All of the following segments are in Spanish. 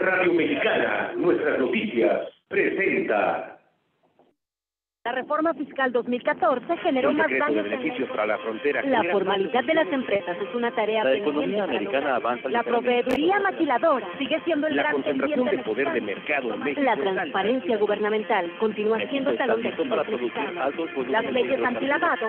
Radio Mexicana, nuestras noticias, presenta. La reforma fiscal 2014 generó más daños. beneficios para la frontera. La formalidad de las empresas es una tarea La economía americana avanza. La proveeduría maquiladora sigue siendo el La gran concentración de poder de mercado en México. La transparencia gubernamental continúa siendo talón de para producir altos Las leyes antilavado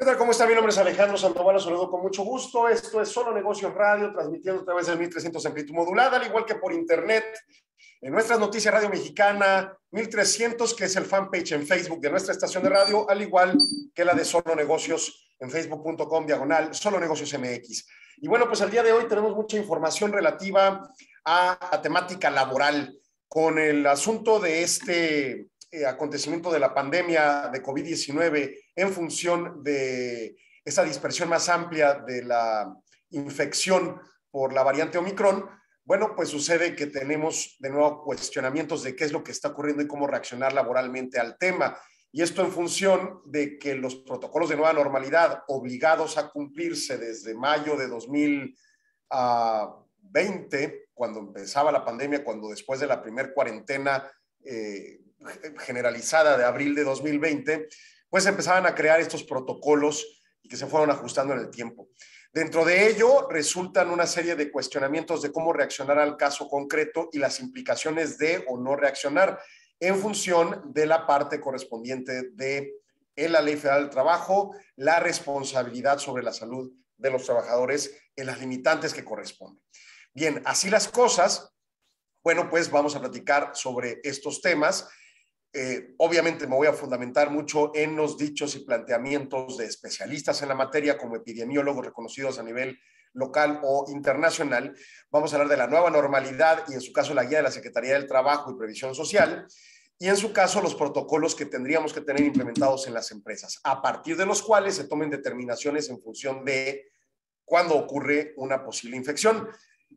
¿Qué tal? ¿Cómo está? Mi nombre es Alejandro Sandoval, saludo con mucho gusto. Esto es Solo Negocios Radio, transmitiendo a través del 1300 amplitud modulada, al igual que por internet, en nuestras noticias Radio Mexicana 1300, que es el fanpage en Facebook de nuestra estación de radio, al igual que la de Solo Negocios en facebook.com diagonal Solo Negocios MX. Y bueno, pues el día de hoy tenemos mucha información relativa a la temática laboral con el asunto de este eh, acontecimiento de la pandemia de COVID-19 en función de esa dispersión más amplia de la infección por la variante Omicron, bueno, pues sucede que tenemos de nuevo cuestionamientos de qué es lo que está ocurriendo y cómo reaccionar laboralmente al tema. Y esto en función de que los protocolos de nueva normalidad obligados a cumplirse desde mayo de 2020, cuando empezaba la pandemia, cuando después de la primer cuarentena eh, generalizada de abril de 2020, pues empezaban a crear estos protocolos y que se fueron ajustando en el tiempo. Dentro de ello resultan una serie de cuestionamientos de cómo reaccionar al caso concreto y las implicaciones de o no reaccionar en función de la parte correspondiente de en la Ley Federal del Trabajo, la responsabilidad sobre la salud de los trabajadores en las limitantes que corresponden. Bien, así las cosas, bueno, pues vamos a platicar sobre estos temas. Eh, obviamente me voy a fundamentar mucho en los dichos y planteamientos de especialistas en la materia, como epidemiólogos reconocidos a nivel local o internacional. Vamos a hablar de la nueva normalidad y en su caso la guía de la Secretaría del Trabajo y Previsión Social y en su caso los protocolos que tendríamos que tener implementados en las empresas, a partir de los cuales se tomen determinaciones en función de cuándo ocurre una posible infección.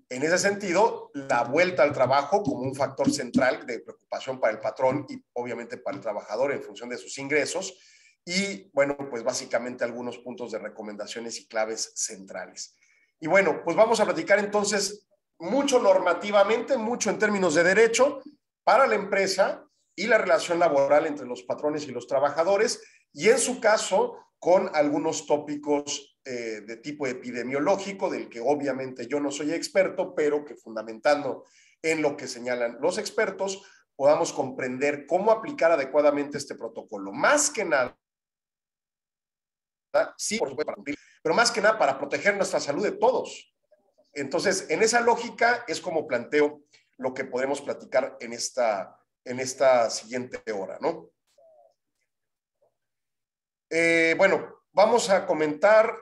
En ese sentido, la vuelta al trabajo como un factor central de preocupación para el patrón y obviamente para el trabajador en función de sus ingresos. Y bueno, pues básicamente algunos puntos de recomendaciones y claves centrales. Y bueno, pues vamos a platicar entonces mucho normativamente, mucho en términos de derecho para la empresa y la relación laboral entre los patrones y los trabajadores, y en su caso con algunos tópicos eh, de tipo epidemiológico, del que obviamente yo no soy experto, pero que fundamentando en lo que señalan los expertos, podamos comprender cómo aplicar adecuadamente este protocolo. Más que nada, sí, por supuesto, pero más que nada para proteger nuestra salud de todos. Entonces, en esa lógica es como planteo lo que podemos platicar en esta, en esta siguiente hora, ¿no? Eh, bueno, vamos a comentar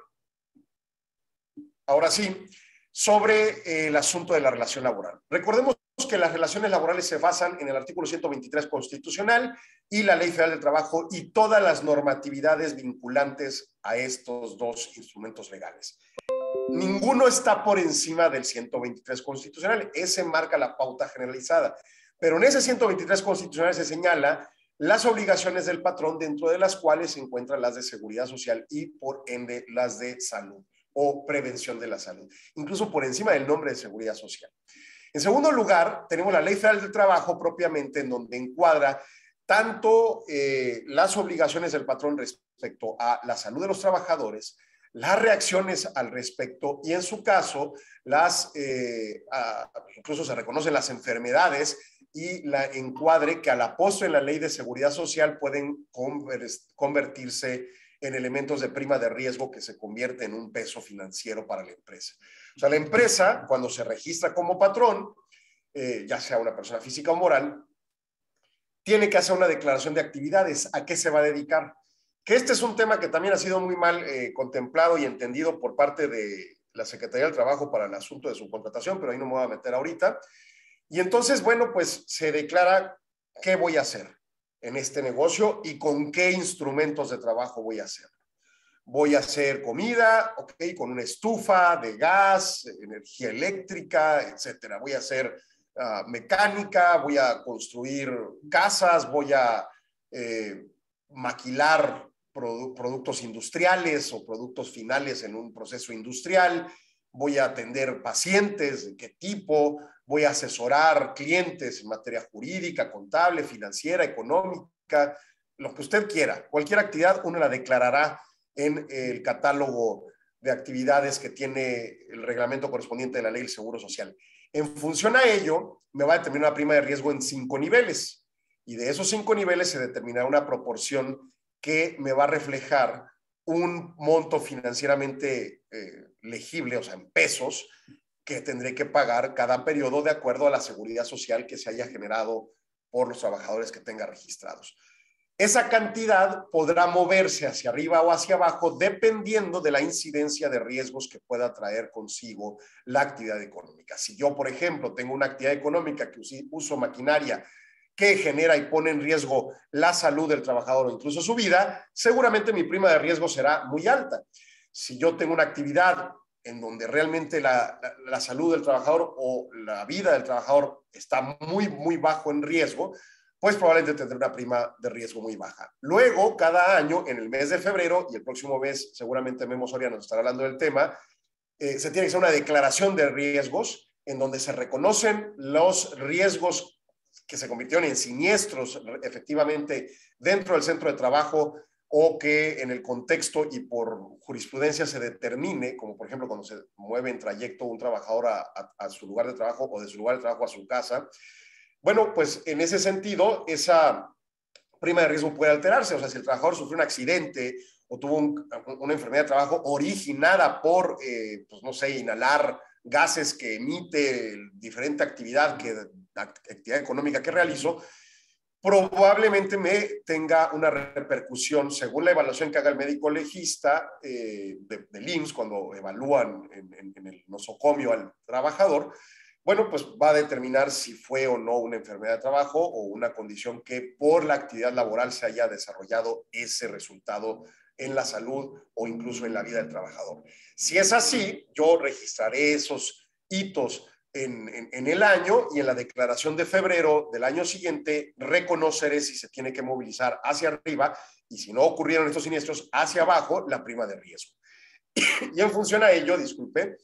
ahora sí sobre eh, el asunto de la relación laboral. Recordemos que las relaciones laborales se basan en el artículo 123 constitucional y la Ley Federal del Trabajo y todas las normatividades vinculantes a estos dos instrumentos legales. Ninguno está por encima del 123 constitucional. Ese marca la pauta generalizada. Pero en ese 123 constitucional se señala las obligaciones del patrón, dentro de las cuales se encuentran las de seguridad social y, por ende, las de salud o prevención de la salud, incluso por encima del nombre de seguridad social. En segundo lugar, tenemos la Ley Federal del Trabajo propiamente, en donde encuadra tanto eh, las obligaciones del patrón respecto a la salud de los trabajadores, las reacciones al respecto y en su caso, las, eh, incluso se reconocen las enfermedades y la encuadre que a la en la ley de seguridad social pueden convertirse en elementos de prima de riesgo que se convierte en un peso financiero para la empresa. O sea, la empresa, cuando se registra como patrón, eh, ya sea una persona física o moral, tiene que hacer una declaración de actividades, a qué se va a dedicar. Que este es un tema que también ha sido muy mal eh, contemplado y entendido por parte de la Secretaría del Trabajo para el asunto de su contratación, pero ahí no me voy a meter ahorita. Y entonces, bueno, pues se declara qué voy a hacer en este negocio y con qué instrumentos de trabajo voy a hacer. Voy a hacer comida, ok, con una estufa de gas, energía eléctrica, etcétera. Voy a hacer ah, mecánica, voy a construir casas, voy a eh, maquilar productos industriales o productos finales en un proceso industrial, voy a atender pacientes, de qué tipo, voy a asesorar clientes en materia jurídica, contable, financiera, económica, lo que usted quiera. Cualquier actividad uno la declarará en el catálogo de actividades que tiene el reglamento correspondiente de la ley del Seguro Social. En función a ello, me va a determinar una prima de riesgo en cinco niveles y de esos cinco niveles se determinará una proporción que me va a reflejar un monto financieramente eh, legible, o sea, en pesos, que tendré que pagar cada periodo de acuerdo a la seguridad social que se haya generado por los trabajadores que tenga registrados. Esa cantidad podrá moverse hacia arriba o hacia abajo dependiendo de la incidencia de riesgos que pueda traer consigo la actividad económica. Si yo, por ejemplo, tengo una actividad económica que uso maquinaria que genera y pone en riesgo la salud del trabajador o incluso su vida, seguramente mi prima de riesgo será muy alta. Si yo tengo una actividad en donde realmente la, salud del trabajador o la vida del trabajador está muy, muy bajo en riesgo, pues probablemente tendré una prima de riesgo muy baja. Luego, cada año, en el mes de febrero, y el próximo mes seguramente Memo Soria nos estará hablando del tema, eh, se tiene que hacer una declaración de riesgos en donde se reconocen los riesgos que se convirtieron en siniestros efectivamente dentro del centro de trabajo o que en el contexto y por jurisprudencia se determine, como por ejemplo cuando se mueve en trayecto un trabajador a, su lugar de trabajo o de su lugar de trabajo a su casa. Bueno, pues en ese sentido, esa prima de riesgo puede alterarse. O sea, si el trabajador sufrió un accidente o tuvo una enfermedad de trabajo originada por, eh, pues no sé, inhalar gases que emite diferente actividad que actividad económica que realizo, probablemente me tenga una repercusión, según la evaluación que haga el médico legista eh, de, de cuando evalúan en, el nosocomio al trabajador, bueno, pues va a determinar si fue o no una enfermedad de trabajo o una condición que por la actividad laboral se haya desarrollado ese resultado en la salud o incluso en la vida del trabajador. Si es así, yo registraré esos hitos en, el año y en la declaración de febrero del año siguiente reconoceré si se tiene que movilizar hacia arriba y si no ocurrieron estos siniestros, hacia abajo la prima de riesgo. y en función a ello, disculpe,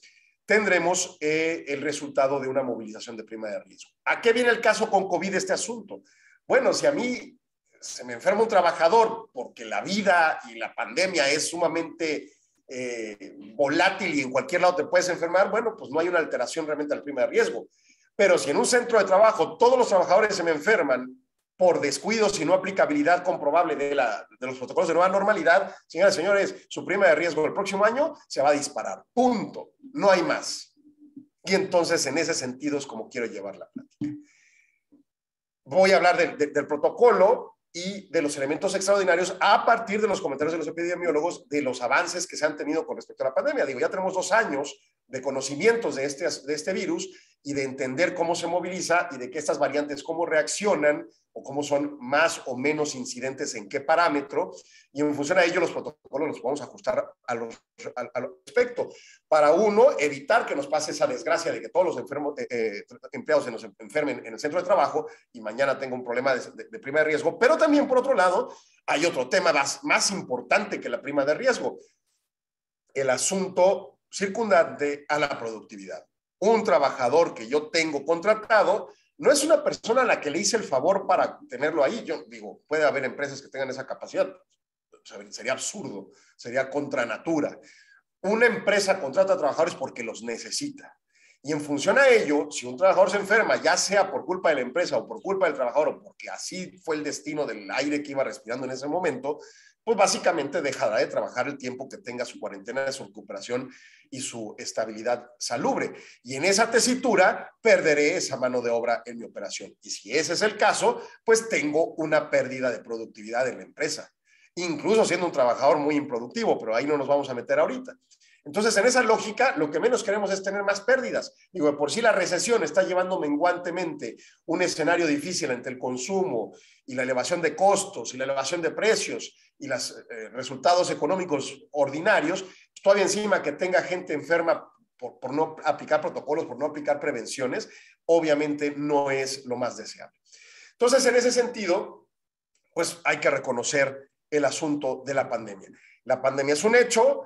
tendremos eh, el resultado de una movilización de prima de riesgo. ¿A qué viene el caso con COVID este asunto? Bueno, si a mí se me enferma un trabajador porque la vida y la pandemia es sumamente eh, volátil y en cualquier lado te puedes enfermar, bueno, pues no hay una alteración realmente al prima de riesgo. Pero si en un centro de trabajo todos los trabajadores se me enferman por descuidos y no aplicabilidad comprobable de, la, de los protocolos de nueva normalidad, señoras y señores, su prima de riesgo el próximo año se va a disparar. Punto. No hay más. Y entonces, en ese sentido es como quiero llevar la plática. Voy a hablar del protocolo y de los elementos extraordinarios a partir de los comentarios de los epidemiólogos de los avances que se han tenido con respecto a la pandemia. Digo, ya tenemos dos años de conocimientos de este, de este virus y de entender cómo se moviliza y de que estas variantes cómo reaccionan o cómo son más o menos incidentes en qué parámetro, y en función a ello los protocolos los podemos ajustar a los, al respecto. Para uno, evitar que nos pase esa desgracia de que todos los enfermos, eh, eh, empleados se nos enfermen en el centro de trabajo y mañana tenga un problema de, de, prima de riesgo, pero también por otro lado, hay otro tema más, más importante que la prima de riesgo, el asunto circundante a la productividad. Un trabajador que yo tengo contratado no es una persona a la que le hice el favor para tenerlo ahí. Yo digo, puede haber empresas que tengan esa capacidad. sería absurdo, sería contra natura. Una empresa contrata a trabajadores porque los necesita. Y en función a ello, si un trabajador se enferma, ya sea por culpa de la empresa o por culpa del trabajador o porque así fue el destino del aire que iba respirando en ese momento, pues básicamente dejará de trabajar el tiempo que tenga su cuarentena de su recuperación y su estabilidad salubre. Y en esa tesitura perderé esa mano de obra en mi operación. Y si ese es el caso, pues tengo una pérdida de productividad en la empresa, incluso siendo un trabajador muy improductivo, pero ahí no nos vamos a meter ahorita. Entonces, en esa lógica, lo que menos queremos es tener más pérdidas. Digo, por si la recesión está llevando menguantemente un escenario difícil entre el consumo y la elevación de costos y la elevación de precios y los eh, resultados económicos ordinarios, todavía encima que tenga gente enferma por, por, no aplicar protocolos, por no aplicar prevenciones, obviamente no es lo más deseable. Entonces, en ese sentido, pues hay que reconocer el asunto de la pandemia. La pandemia es un hecho,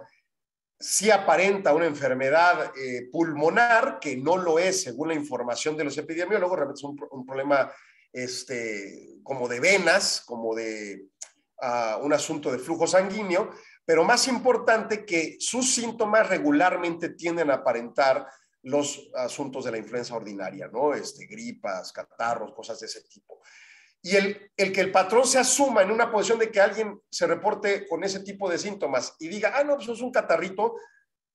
sí aparenta una enfermedad eh, pulmonar, que no lo es según la información de los epidemiólogos, realmente es un, problema este, como de venas, como de un asunto de flujo sanguíneo, pero más importante que sus síntomas regularmente tienden a aparentar los asuntos de la influenza ordinaria, ¿no? Este, gripas, catarros, cosas de ese tipo. Y el, el, que el patrón se asuma en una posición de que alguien se reporte con ese tipo de síntomas y diga, ah, no, pues es un catarrito,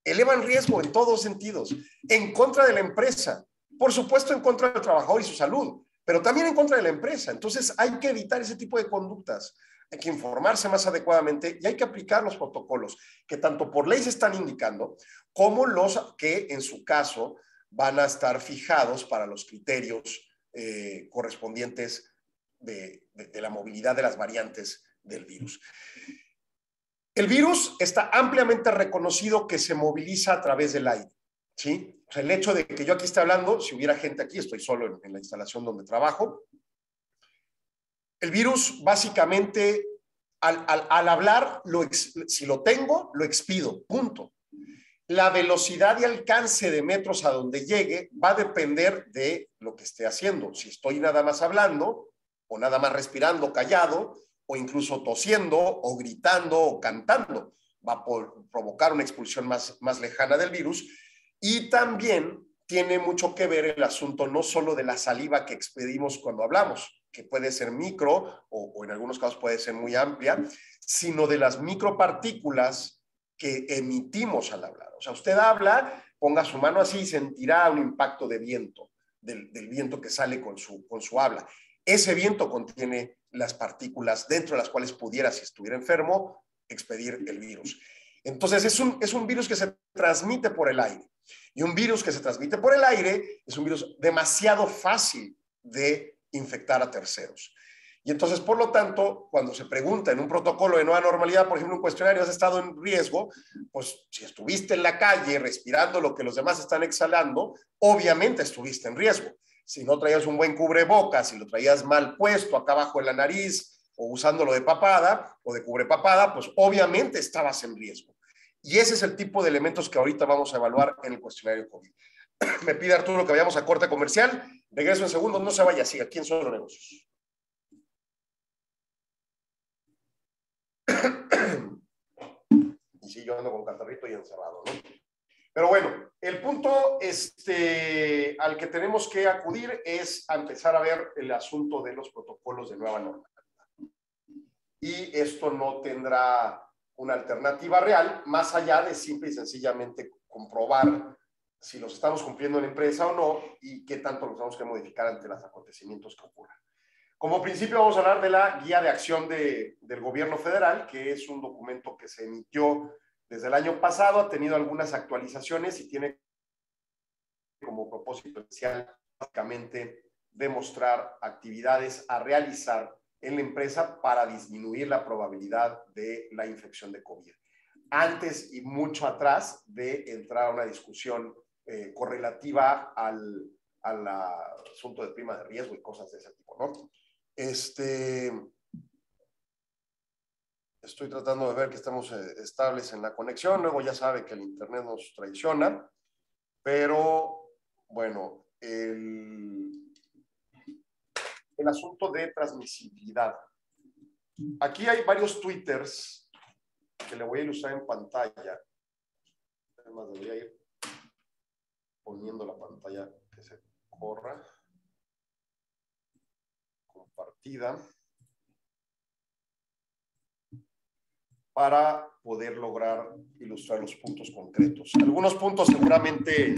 elevan riesgo en todos sentidos, en contra de la empresa, por supuesto en contra del trabajador y su salud, pero también en contra de la empresa. Entonces hay que evitar ese tipo de conductas, hay que informarse más adecuadamente y hay que aplicar los protocolos que tanto por ley se están indicando como los que en su caso van a estar fijados para los criterios eh, correspondientes de, la movilidad de las variantes del virus. El virus está ampliamente reconocido que se moviliza a través del aire. ¿sí? el hecho de que yo aquí esté hablando, si hubiera gente aquí, estoy solo en, la instalación donde trabajo, el virus básicamente al, hablar, si lo tengo, lo expido, punto. La velocidad y alcance de metros a donde llegue va a depender de lo que esté haciendo. Si estoy nada más hablando, o nada más respirando callado, o incluso tosiendo, o gritando, o cantando. Va a provocar una expulsión más, más lejana del virus. Y también tiene mucho que ver el asunto no solo de la saliva que expedimos cuando hablamos, que puede ser micro o, en algunos casos puede ser muy amplia, sino de las micropartículas que emitimos al hablar. O sea, usted habla, ponga su mano así y sentirá un impacto de viento, del, del viento que sale con su, con su habla. Ese viento contiene las partículas dentro de las cuales pudiera, si estuviera enfermo, expedir el virus. Entonces, es un, es un virus que se transmite por el aire. Y un virus que se transmite por el aire es un virus demasiado fácil de infectar a terceros. Y entonces, por lo tanto, cuando se pregunta en un protocolo de nueva normalidad, por ejemplo, un cuestionario, ¿has estado en riesgo? Pues si estuviste en la calle respirando lo que los demás están exhalando, obviamente estuviste en riesgo si no traías un buen cubrebocas, si lo traías mal puesto acá abajo en la nariz o usándolo de papada o de cubrepapada, pues obviamente estabas en riesgo. Y ese es el tipo de elementos que ahorita vamos a evaluar en el cuestionario COVID. Me pide Arturo que vayamos a corte comercial. Regreso en segundos, no se vaya, siga aquí en Solo Negocios. y sí, yo ando con catarrito y encerrado, ¿no? Pero bueno, el punto este, al que tenemos que acudir es empezar a ver el asunto de los protocolos de nueva normalidad. Y esto no tendrá una alternativa real, más allá de simple y sencillamente comprobar si los estamos cumpliendo en la empresa o no y qué tanto los tenemos que modificar ante los acontecimientos que ocurran. Como principio vamos a hablar de la guía de acción de, del gobierno federal, que es un documento que se emitió desde el año pasado ha tenido algunas actualizaciones y tiene como propósito especial básicamente demostrar actividades a realizar en la empresa para disminuir la probabilidad de la infección de COVID. Antes y mucho atrás de entrar a una discusión eh, correlativa al, al asunto de prima de riesgo y cosas de ese tipo, ¿no? Este, Estoy tratando de ver que estamos eh, estables en la conexión. Luego ya sabe que el Internet nos traiciona. Pero, bueno, el, el asunto de transmisibilidad. Aquí hay varios twitters que le voy a ilustrar en pantalla. Además, debería ir poniendo la pantalla que se corra. Compartida. para poder lograr ilustrar los puntos concretos. Algunos puntos seguramente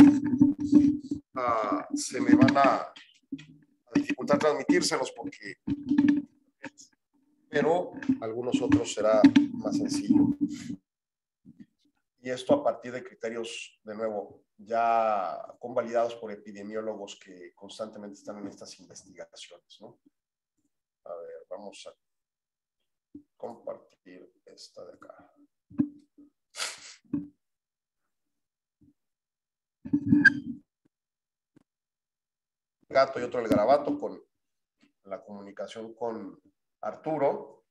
uh, se me van a, a, dificultar transmitírselos porque, pero algunos otros será más sencillo. Y esto a partir de criterios, de nuevo, ya convalidados por epidemiólogos que constantemente están en estas investigaciones. ¿no? A ver, vamos a compartir esta de acá. Gato y otro el garabato con la comunicación con Arturo,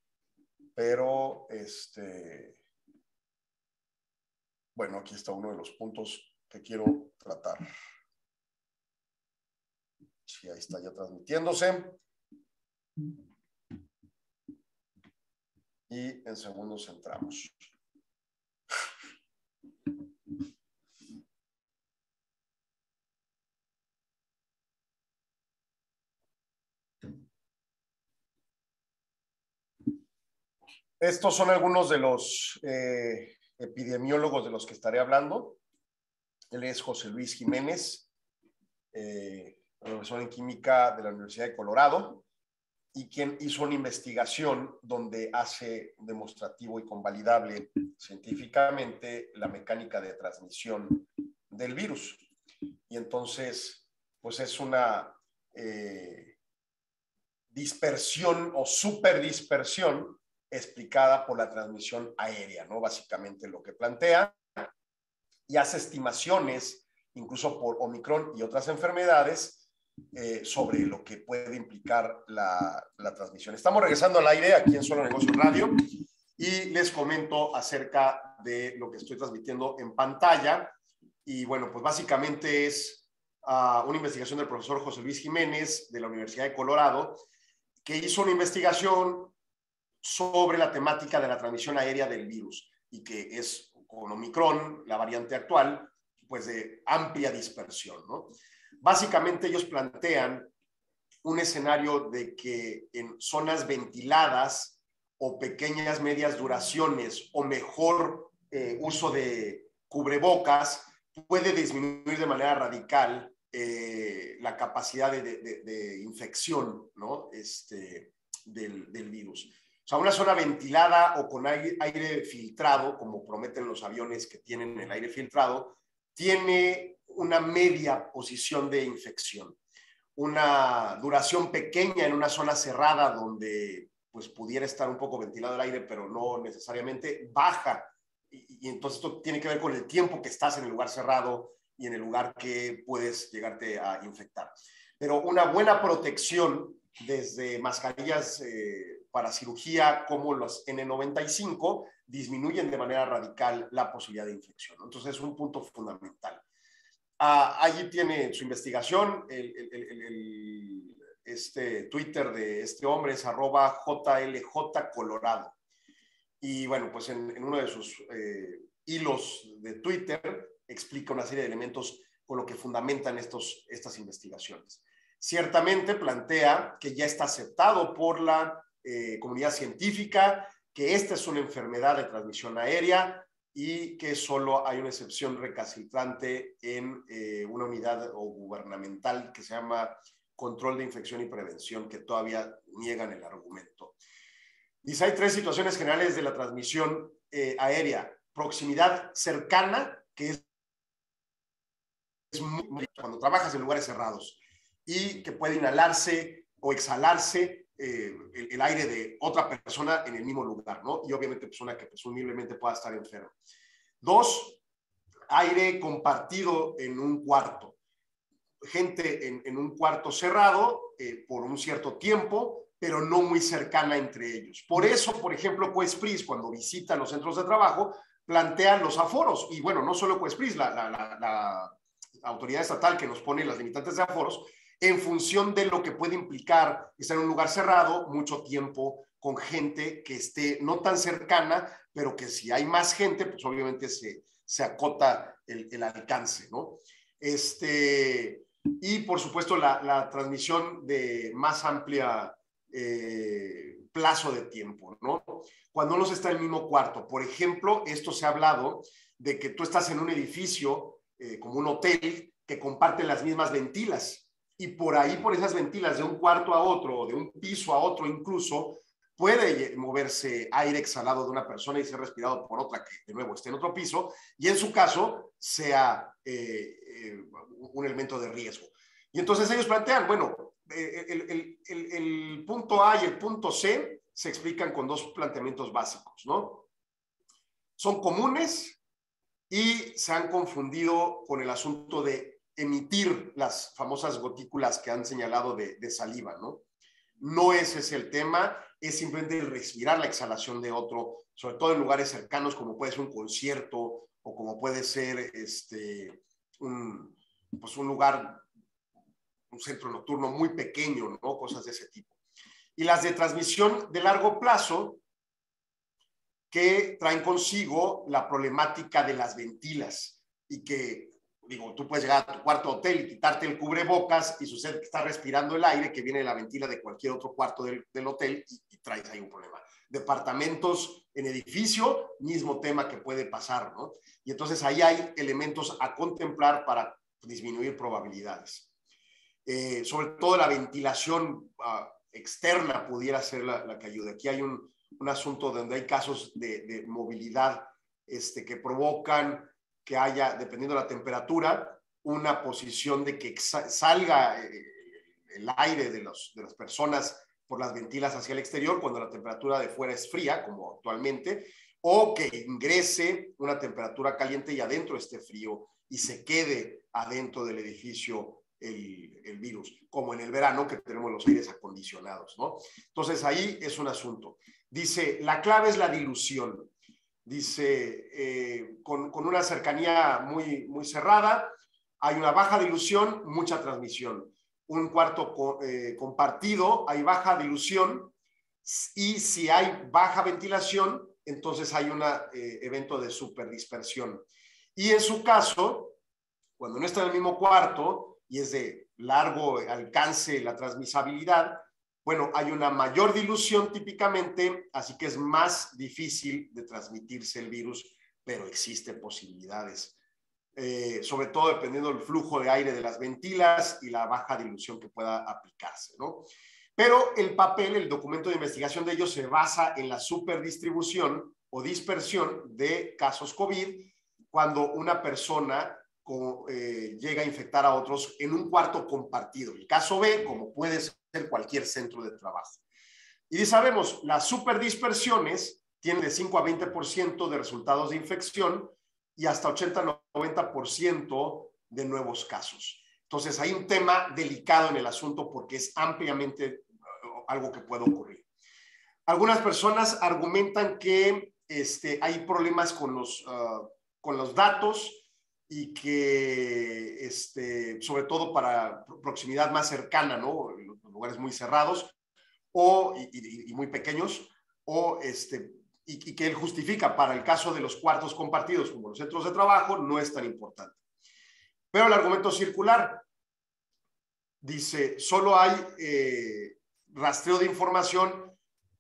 pero este, bueno, aquí está uno de los puntos que quiero tratar. Sí, ahí está ya transmitiéndose. Y en segundos entramos. Estos son algunos de los eh, epidemiólogos de los que estaré hablando. Él es José Luis Jiménez, eh, profesor en química de la Universidad de Colorado, y quien hizo una investigación donde hace demostrativo y convalidable científicamente la mecánica de transmisión del virus. Y entonces, pues es una eh, dispersión o superdispersión explicada por la transmisión aérea, ¿no? Básicamente lo que plantea y hace estimaciones, incluso por Omicron y otras enfermedades, eh, sobre lo que puede implicar la, la, transmisión. Estamos regresando al aire aquí en Solo Negocio Radio y les comento acerca de lo que estoy transmitiendo en pantalla. Y bueno, pues básicamente es uh, una investigación del profesor José Luis Jiménez de la Universidad de Colorado, que hizo una investigación sobre la temática de la transmisión aérea del virus y que es con Omicron, la variante actual, pues de amplia dispersión. ¿no? Básicamente ellos plantean un escenario de que en zonas ventiladas o pequeñas medias duraciones o mejor eh, uso de cubrebocas puede disminuir de manera radical eh, la capacidad de, de, infección ¿no? este, del virus. O sea, una zona ventilada o con aire, filtrado, como prometen los aviones que tienen el aire filtrado, tiene una media posición de infección. Una duración pequeña en una zona cerrada donde pues pudiera estar un poco ventilado el aire, pero no necesariamente baja. Y, y entonces esto tiene que ver con el tiempo que estás en el lugar cerrado y en el lugar que puedes llegarte a infectar. Pero una buena protección desde mascarillas eh, para cirugía como los N95 disminuyen de manera radical la posibilidad de infección. Entonces es un punto fundamental. Ah, allí tiene su investigación, el, el, el, este Twitter de este hombre es arroba JLJ Colorado. Y bueno, pues en, en uno de sus eh, hilos de Twitter explica una serie de elementos con lo que fundamentan estos, estas investigaciones. Ciertamente plantea que ya está aceptado por la eh, comunidad científica, que esta es una enfermedad de transmisión aérea y que solo hay una excepción recalcitrante en eh, una unidad o gubernamental que se llama Control de Infección y Prevención, que todavía niegan el argumento. Dice, hay tres situaciones generales de la transmisión eh, aérea. Proximidad cercana, que es, es muy, cuando trabajas en lugares cerrados y que puede inhalarse o exhalarse eh, el, el, aire de otra persona en el mismo lugar, ¿no? Y obviamente persona que presumiblemente pueda estar enferma. Dos, aire compartido en un cuarto. Gente en, en un cuarto cerrado eh, por un cierto tiempo, pero no muy cercana entre ellos. Por eso, por ejemplo, Cuespris, cuando visita los centros de trabajo, plantean los aforos. Y bueno, no solo Cuespris, la, la, la, la autoridad estatal que nos pone las limitantes de aforos, en función de lo que puede implicar estar en un lugar cerrado mucho tiempo con gente que esté no tan cercana, pero que si hay más gente, pues obviamente se, se acota el, el, alcance, ¿no? Este, y por supuesto la, la transmisión de más amplia eh, plazo de tiempo, ¿no? Cuando uno está en el mismo cuarto, por ejemplo, esto se ha hablado de que tú estás en un edificio eh, como un hotel que comparte las mismas ventilas y por ahí, por esas ventilas de un cuarto a otro, de un piso a otro incluso, puede moverse aire exhalado de una persona y ser respirado por otra que de nuevo esté en otro piso y en su caso sea eh, eh, un elemento de riesgo. Y entonces ellos plantean, bueno, eh, el, punto A y el punto C se explican con dos planteamientos básicos, ¿no? Son comunes y se han confundido con el asunto de emitir las famosas gotículas que han señalado de, de saliva, ¿no? No ese es el tema, es simplemente respirar la exhalación de otro, sobre todo en lugares cercanos como puede ser un concierto o como puede ser este, un, pues un lugar, un centro nocturno muy pequeño, ¿no? Cosas de ese tipo. Y las de transmisión de largo plazo, que traen consigo la problemática de las ventilas y que, digo, tú puedes llegar a tu cuarto hotel y quitarte el cubrebocas y sucede que estás respirando el aire que viene de la ventila de cualquier otro cuarto del, del hotel y, traes ahí un problema. Departamentos en edificio, mismo tema que puede pasar, ¿no? Y entonces ahí hay elementos a contemplar para disminuir probabilidades. Eh, sobre todo la ventilación uh, externa pudiera ser la, la, que ayude. Aquí hay un, un asunto donde hay casos de, de, movilidad este, que provocan que haya, dependiendo de la temperatura, una posición de que salga eh, el aire de, los, de las personas por las ventilas hacia el exterior cuando la temperatura de fuera es fría, como actualmente, o que ingrese una temperatura caliente y adentro esté frío y se quede adentro del edificio el, el, virus, como en el verano que tenemos los aires acondicionados, ¿no? Entonces ahí es un asunto. Dice, la clave es la dilución. Dice, eh, con, con, una cercanía muy, muy cerrada, hay una baja dilución, mucha transmisión. Un cuarto eh, compartido, hay baja dilución y si hay baja ventilación, entonces hay un eh, evento de superdispersión. Y en su caso, cuando no está en el mismo cuarto y es de largo alcance la transmisibilidad, bueno, hay una mayor dilución típicamente, así que es más difícil de transmitirse el virus, pero existen posibilidades, eh, sobre todo dependiendo del flujo de aire de las ventilas y la baja dilución que pueda aplicarse, ¿no? Pero el papel, el documento de investigación de ellos se basa en la superdistribución o dispersión de casos COVID cuando una persona eh, llega a infectar a otros en un cuarto compartido. El caso B, como puede cualquier centro de trabajo. Y sabemos, las superdispersiones tienen de 5 a 20% de resultados de infección y hasta 80-90% de nuevos casos. Entonces, hay un tema delicado en el asunto porque es ampliamente algo que puede ocurrir. Algunas personas argumentan que este, hay problemas con los, uh, con los datos y que, este, sobre todo para proximidad más cercana, ¿no? Lugares muy cerrados o, y, muy pequeños, o este, y, y, que él justifica para el caso de los cuartos compartidos como los centros de trabajo, no es tan importante. Pero el argumento circular dice, solo hay eh, rastreo de información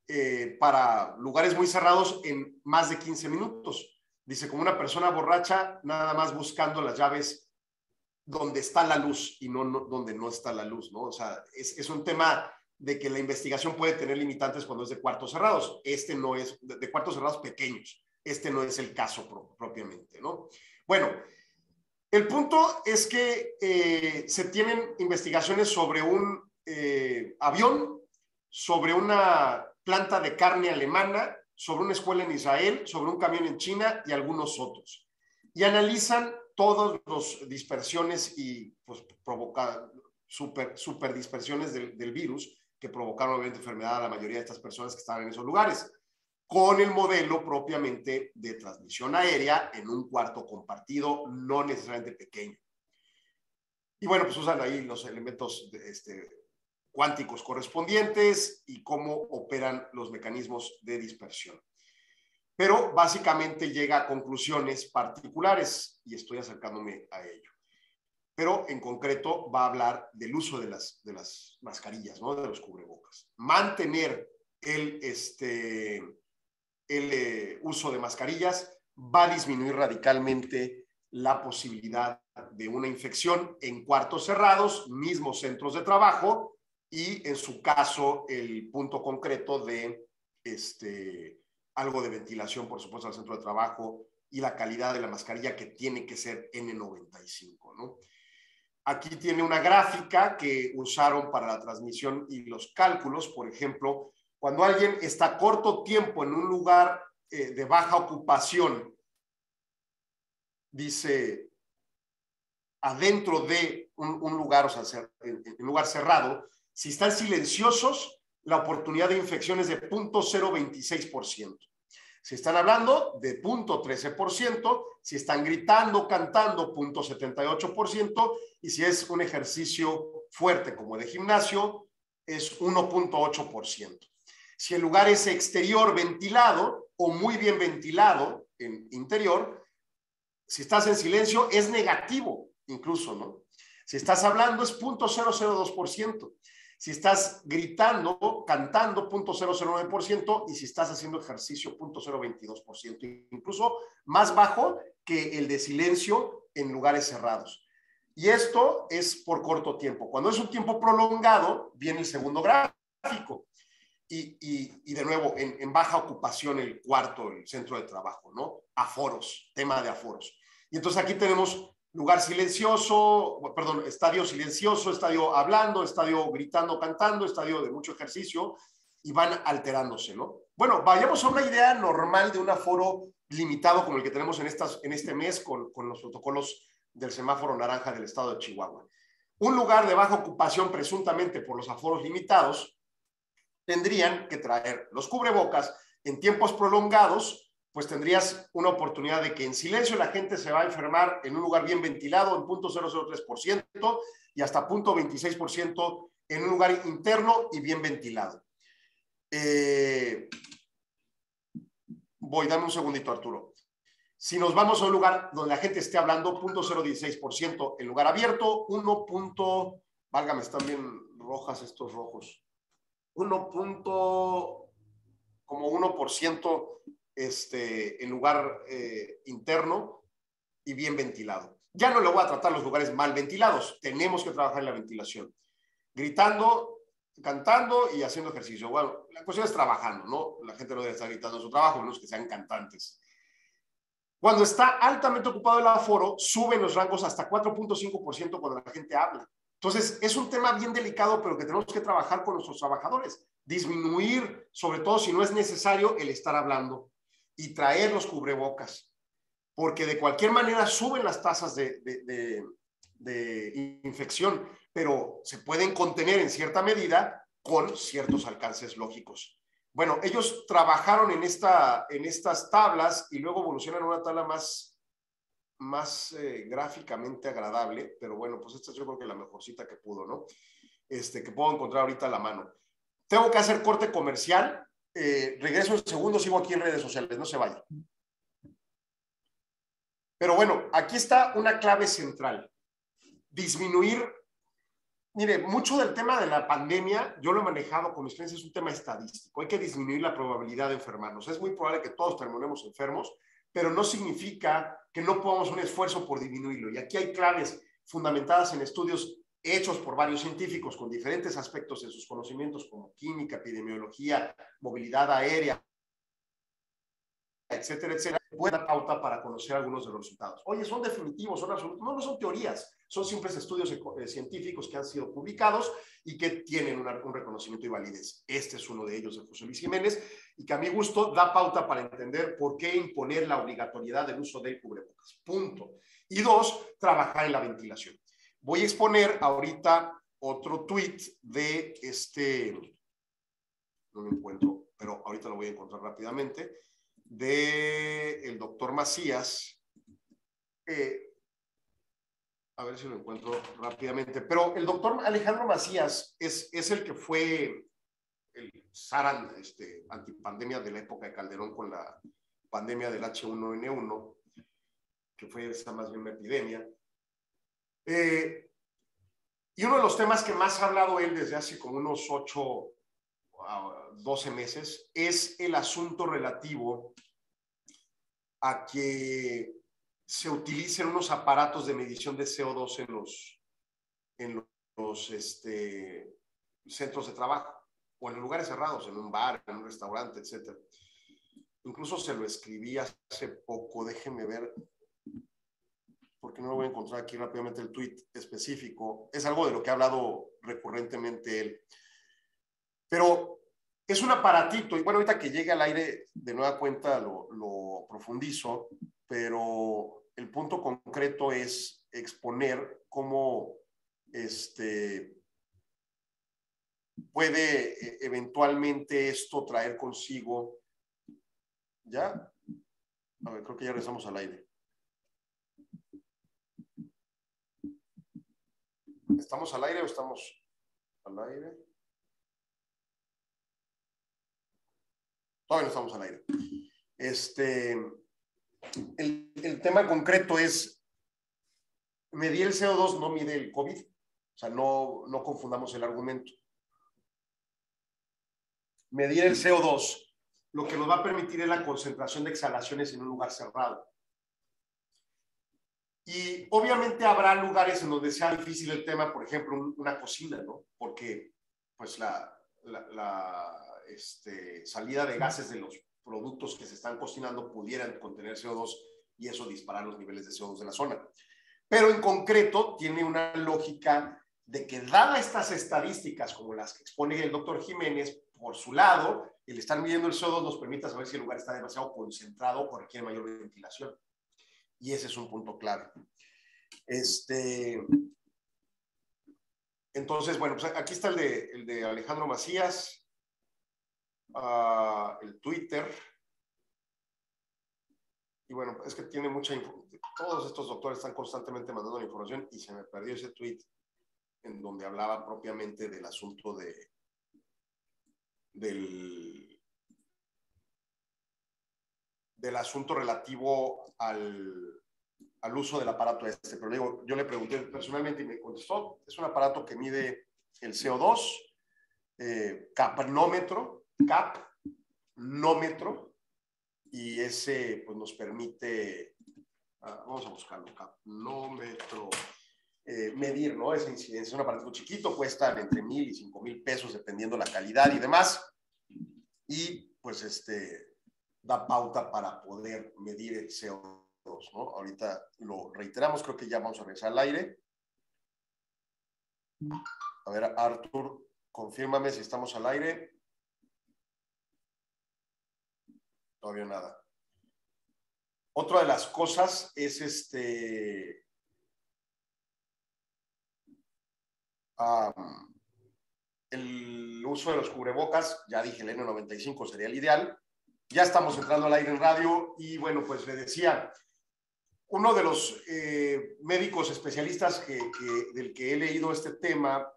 eh, para lugares muy cerrados en más de 15 minutos. Dice, como una persona borracha, nada más buscando las llaves donde está la luz y no, donde no está la luz, ¿no? O sea, es, es, un tema de que la investigación puede tener limitantes cuando es de cuartos cerrados. Este no es, de, cuartos cerrados pequeños. Este no es el caso pro, propiamente, ¿no? Bueno, el punto es que eh, se tienen investigaciones sobre un eh, avión, sobre una planta de carne alemana, sobre una escuela en Israel, sobre un camión en China y algunos otros. Y analizan todas las dispersiones y pues, provoca, super, super dispersiones del, del, virus que provocaron obviamente enfermedad a la mayoría de estas personas que estaban en esos lugares, con el modelo propiamente de transmisión aérea en un cuarto compartido, no necesariamente pequeño. Y bueno, pues usan ahí los elementos de este, cuánticos correspondientes y cómo operan los mecanismos de dispersión. Pero básicamente llega a conclusiones particulares y estoy acercándome a ello. Pero en concreto va a hablar del uso de las, de las mascarillas, ¿no? de los cubrebocas. Mantener el, este, el eh, uso de mascarillas va a disminuir radicalmente la posibilidad de una infección en cuartos cerrados, mismos centros de trabajo, y en su caso el punto concreto de este, algo de ventilación, por supuesto, al centro de trabajo y la calidad de la mascarilla que tiene que ser N95, ¿no? Aquí tiene una gráfica que usaron para la transmisión y los cálculos, por ejemplo, cuando alguien está corto tiempo en un lugar eh, de baja ocupación, dice, adentro de un, lugar, o sea, en, un lugar cerrado, si están silenciosos, la oportunidad de infección es de 0.026%. Si están hablando, de 0.13%, si están gritando, cantando, 0.78%, y si es un ejercicio fuerte como de gimnasio, es 1.8%. Si el lugar es exterior ventilado o muy bien ventilado en interior, si estás en silencio es negativo incluso, ¿no? Si estás hablando es 0.002%. Si estás gritando, cantando, 0.009%, y si estás haciendo ejercicio, 0.022%, incluso más bajo que el de silencio en lugares cerrados. Y esto es por corto tiempo. Cuando es un tiempo prolongado, viene el segundo gráfico. Y, y, de nuevo, en, en, baja ocupación el cuarto, el centro de trabajo, ¿no? Aforos, tema de aforos. Y entonces aquí tenemos lugar silencioso, perdón, estadio silencioso, estadio hablando, estadio gritando, cantando, estadio de mucho ejercicio, y van alterándose, ¿no? Bueno, vayamos a una idea normal de un aforo limitado como el que tenemos en, estas, en este mes con, con los protocolos del semáforo naranja del estado de Chihuahua. Un lugar de baja ocupación, presuntamente por los aforos limitados, tendrían que traer los cubrebocas en tiempos prolongados pues tendrías una oportunidad de que en silencio la gente se va a enfermar en un lugar bien ventilado en 0.003% y hasta 0.26% en un lugar interno y bien ventilado. Eh, voy, dame un segundito, Arturo. Si nos vamos a un lugar donde la gente esté hablando, 0.016% en lugar abierto, 1. válgame, están bien rojas estos rojos. 1. como 1% este, en lugar eh, interno y bien ventilado. Ya no le voy a tratar los lugares mal ventilados, tenemos que trabajar en la ventilación. Gritando, cantando y haciendo ejercicio. Bueno, la cuestión es trabajando, ¿no? La gente no debe estar gritando su trabajo, menos que sean cantantes. Cuando está altamente ocupado el aforo, suben los rangos hasta 4.5% cuando la gente habla. Entonces, es un tema bien delicado, pero que tenemos que trabajar con nuestros trabajadores. Disminuir, sobre todo si no es necesario, el estar hablando y traer los cubrebocas, porque de cualquier manera suben las tasas de, de, infección, pero se pueden contener en cierta medida con ciertos alcances lógicos. Bueno, ellos trabajaron en, esta, en estas tablas y luego evolucionan a una tabla más, más eh, gráficamente agradable, pero bueno, pues esta es yo creo que la mejorcita que pudo, ¿no? Este, que puedo encontrar ahorita a la mano. Tengo que hacer corte comercial, eh, regreso en segundo, sigo aquí en redes sociales, no se vayan. Pero bueno, aquí está una clave central. Disminuir, mire, mucho del tema de la pandemia, yo lo he manejado con mis clientes, es un tema estadístico. Hay que disminuir la probabilidad de enfermarnos. Es muy probable que todos terminemos enfermos, pero no significa que no podamos un esfuerzo por disminuirlo. Y aquí hay claves fundamentadas en estudios hechos por varios científicos con diferentes aspectos en sus conocimientos como química, epidemiología, movilidad aérea, etcétera, etcétera, buena pauta para conocer algunos de los resultados. Oye, son definitivos, son absolutos, no, no son teorías, son simples estudios eh, científicos que han sido publicados y que tienen un reconocimiento y validez. Este es uno de ellos de José Luis Jiménez y que a mi gusto da pauta para entender por qué imponer la obligatoriedad del uso del cubrebocas. Punto. Y dos, trabajar en la ventilación. Voy a exponer ahorita otro tweet de este, no lo encuentro, pero ahorita lo voy a encontrar rápidamente, de el doctor Macías. a ver si lo encuentro rápidamente, pero el doctor Alejandro Macías es, es el que fue el Saran este, antipandemia de la época de Calderón con la pandemia del H1N1, que fue esa más bien una epidemia. Eh, y uno de los temas que más ha hablado él desde hace como unos 8 a 12 meses es el asunto relativo a que se utilicen unos aparatos de medición de CO2 en los, en los este, centros de trabajo. o en lugares cerrados, en un bar, en un restaurante, etc. Incluso se lo escribí hace poco, déjenme ver, porque no lo voy a encontrar aquí rápidamente el tweet específico. Es algo de lo que ha hablado recurrentemente él. Pero es un aparatito, y bueno, ahorita que llegue al aire de nueva cuenta lo, lo profundizo, pero el punto concreto es exponer cómo este, puede eh, eventualmente esto traer consigo, ¿ya? A ver, creo que ya regresamos al aire. ¿Estamos al aire o estamos al aire? Todavía no estamos al aire. Este, el, el tema concreto es, medir el CO2 no mide el COVID. O sea, no, no confundamos el argumento. Medir el CO2 lo que nos va a permitir es la concentración de exhalaciones en un lugar cerrado. Y obviamente habrá lugares en donde sea difícil el tema, por ejemplo, una cocina, ¿no? Porque pues la, este, salida de gases de los productos que se están cocinando pudieran contener CO2 y eso disparar los niveles de CO2 de la zona. Pero en concreto tiene una lógica de que dadas estas estadísticas como las que expone el doctor Jiménez, por su lado, el estar midiendo el CO2 nos permite saber si el lugar está demasiado concentrado o requiere mayor ventilación. Y ese es un punto clave. Este, entonces, bueno, pues aquí está el de, el de Alejandro Macías, uh, el Twitter. Y bueno, es que tiene mucha información. Todos estos doctores están constantemente mandando la información y se me perdió ese tweet en donde hablaba propiamente del asunto de del, del asunto relativo al, al uso del aparato este. Pero digo, yo le pregunté personalmente y me contestó, es un aparato que mide el CO2, eh, capnómetro, capnómetro, y ese pues nos permite, ah, vamos a buscarlo, capnómetro, eh, medir ¿no? esa incidencia. Es un aparato chiquito, cuesta entre mil y cinco mil pesos dependiendo la calidad y demás. Y pues este da pauta para poder medir el CO2. ¿no? Ahorita lo reiteramos, creo que ya vamos a regresar al aire. A ver, Artur, confírmame si estamos al aire. Todavía nada. Otra de las cosas es este el uso de los cubrebocas, ya dije, el N95 sería el ideal. Ya estamos entrando al aire en radio y bueno, pues le decía, uno de los eh, médicos especialistas del que he leído este tema,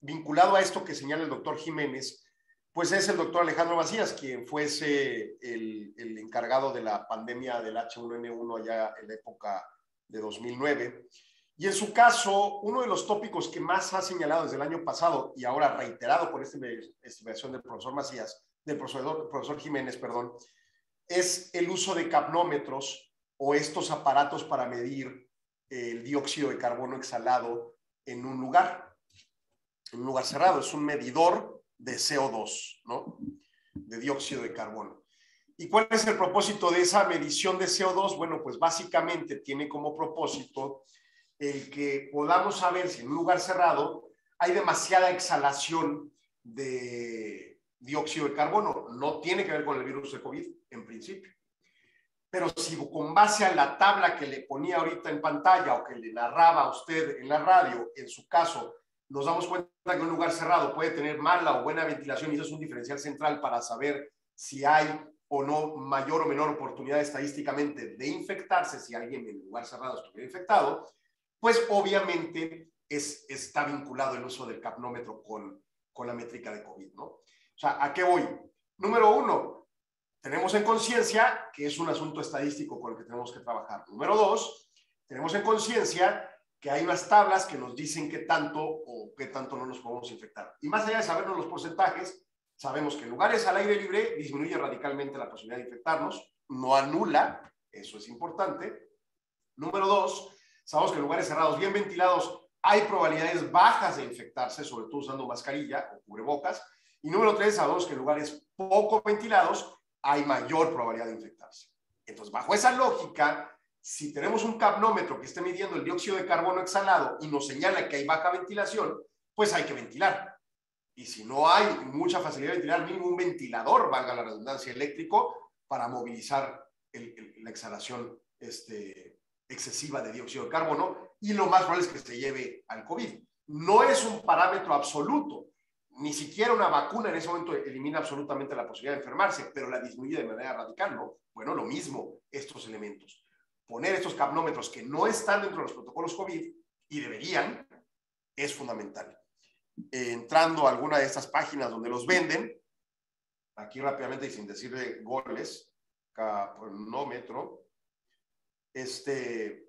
vinculado a esto que señala el doctor Jiménez, pues es el doctor Alejandro Macías, quien fuese el, el encargado de la pandemia del H1N1 allá en la época de 2009. Y en su caso, uno de los tópicos que más ha señalado desde el año pasado y ahora reiterado por esta investigación del profesor Macías, del profesor, profesor Jiménez, perdón, es el uso de capnómetros o estos aparatos para medir el dióxido de carbono exhalado en un lugar, en un lugar cerrado. Es un medidor de CO2, ¿no? De dióxido de carbono. ¿Y cuál es el propósito de esa medición de CO2? Bueno, pues básicamente tiene como propósito el que podamos saber si en un lugar cerrado hay demasiada exhalación de dióxido de carbono. No tiene que ver con el virus de COVID, en principio. Pero si con base a la tabla que le ponía ahorita en pantalla o que le narraba a usted en la radio, en su caso, nos damos cuenta que un lugar cerrado puede tener mala o buena ventilación y eso es un diferencial central para saber si hay o no mayor o menor oportunidad estadísticamente de infectarse si alguien en el lugar cerrado estuviera infectado, pues obviamente es, está vinculado el uso del capnómetro con, con la métrica de COVID, ¿no? O sea, ¿a qué voy? Número uno, tenemos en conciencia que es un asunto estadístico con el que tenemos que trabajar. Número dos, tenemos en conciencia que hay unas tablas que nos dicen qué tanto o qué tanto no nos podemos infectar. Y más allá de sabernos los porcentajes, sabemos que en lugares al aire libre disminuye radicalmente la posibilidad de infectarnos, no anula, eso es importante. Número dos, Sabemos que en lugares cerrados bien ventilados hay probabilidades bajas de infectarse, sobre todo usando mascarilla o cubrebocas. Y número tres, sabemos que en lugares poco ventilados hay mayor probabilidad de infectarse. Entonces, bajo esa lógica, si tenemos un capnómetro que esté midiendo el dióxido de carbono exhalado y nos señala que hay baja ventilación, pues hay que ventilar. Y si no hay mucha facilidad de ventilar, mínimo un ventilador, valga la redundancia, eléctrico, para movilizar la exhalación este, excesiva de dióxido de carbono. Y lo más probable es que se lleve al COVID. No es un parámetro absoluto. Ni siquiera una vacuna en ese momento elimina absolutamente la posibilidad de enfermarse, pero la disminuye de manera radical, ¿no? Bueno, lo mismo estos elementos. Poner estos capnómetros que no están dentro de los protocolos COVID y deberían, es fundamental. entrando a alguna de estas páginas donde los venden, aquí rápidamente y sin decirle goles, capnómetro, este,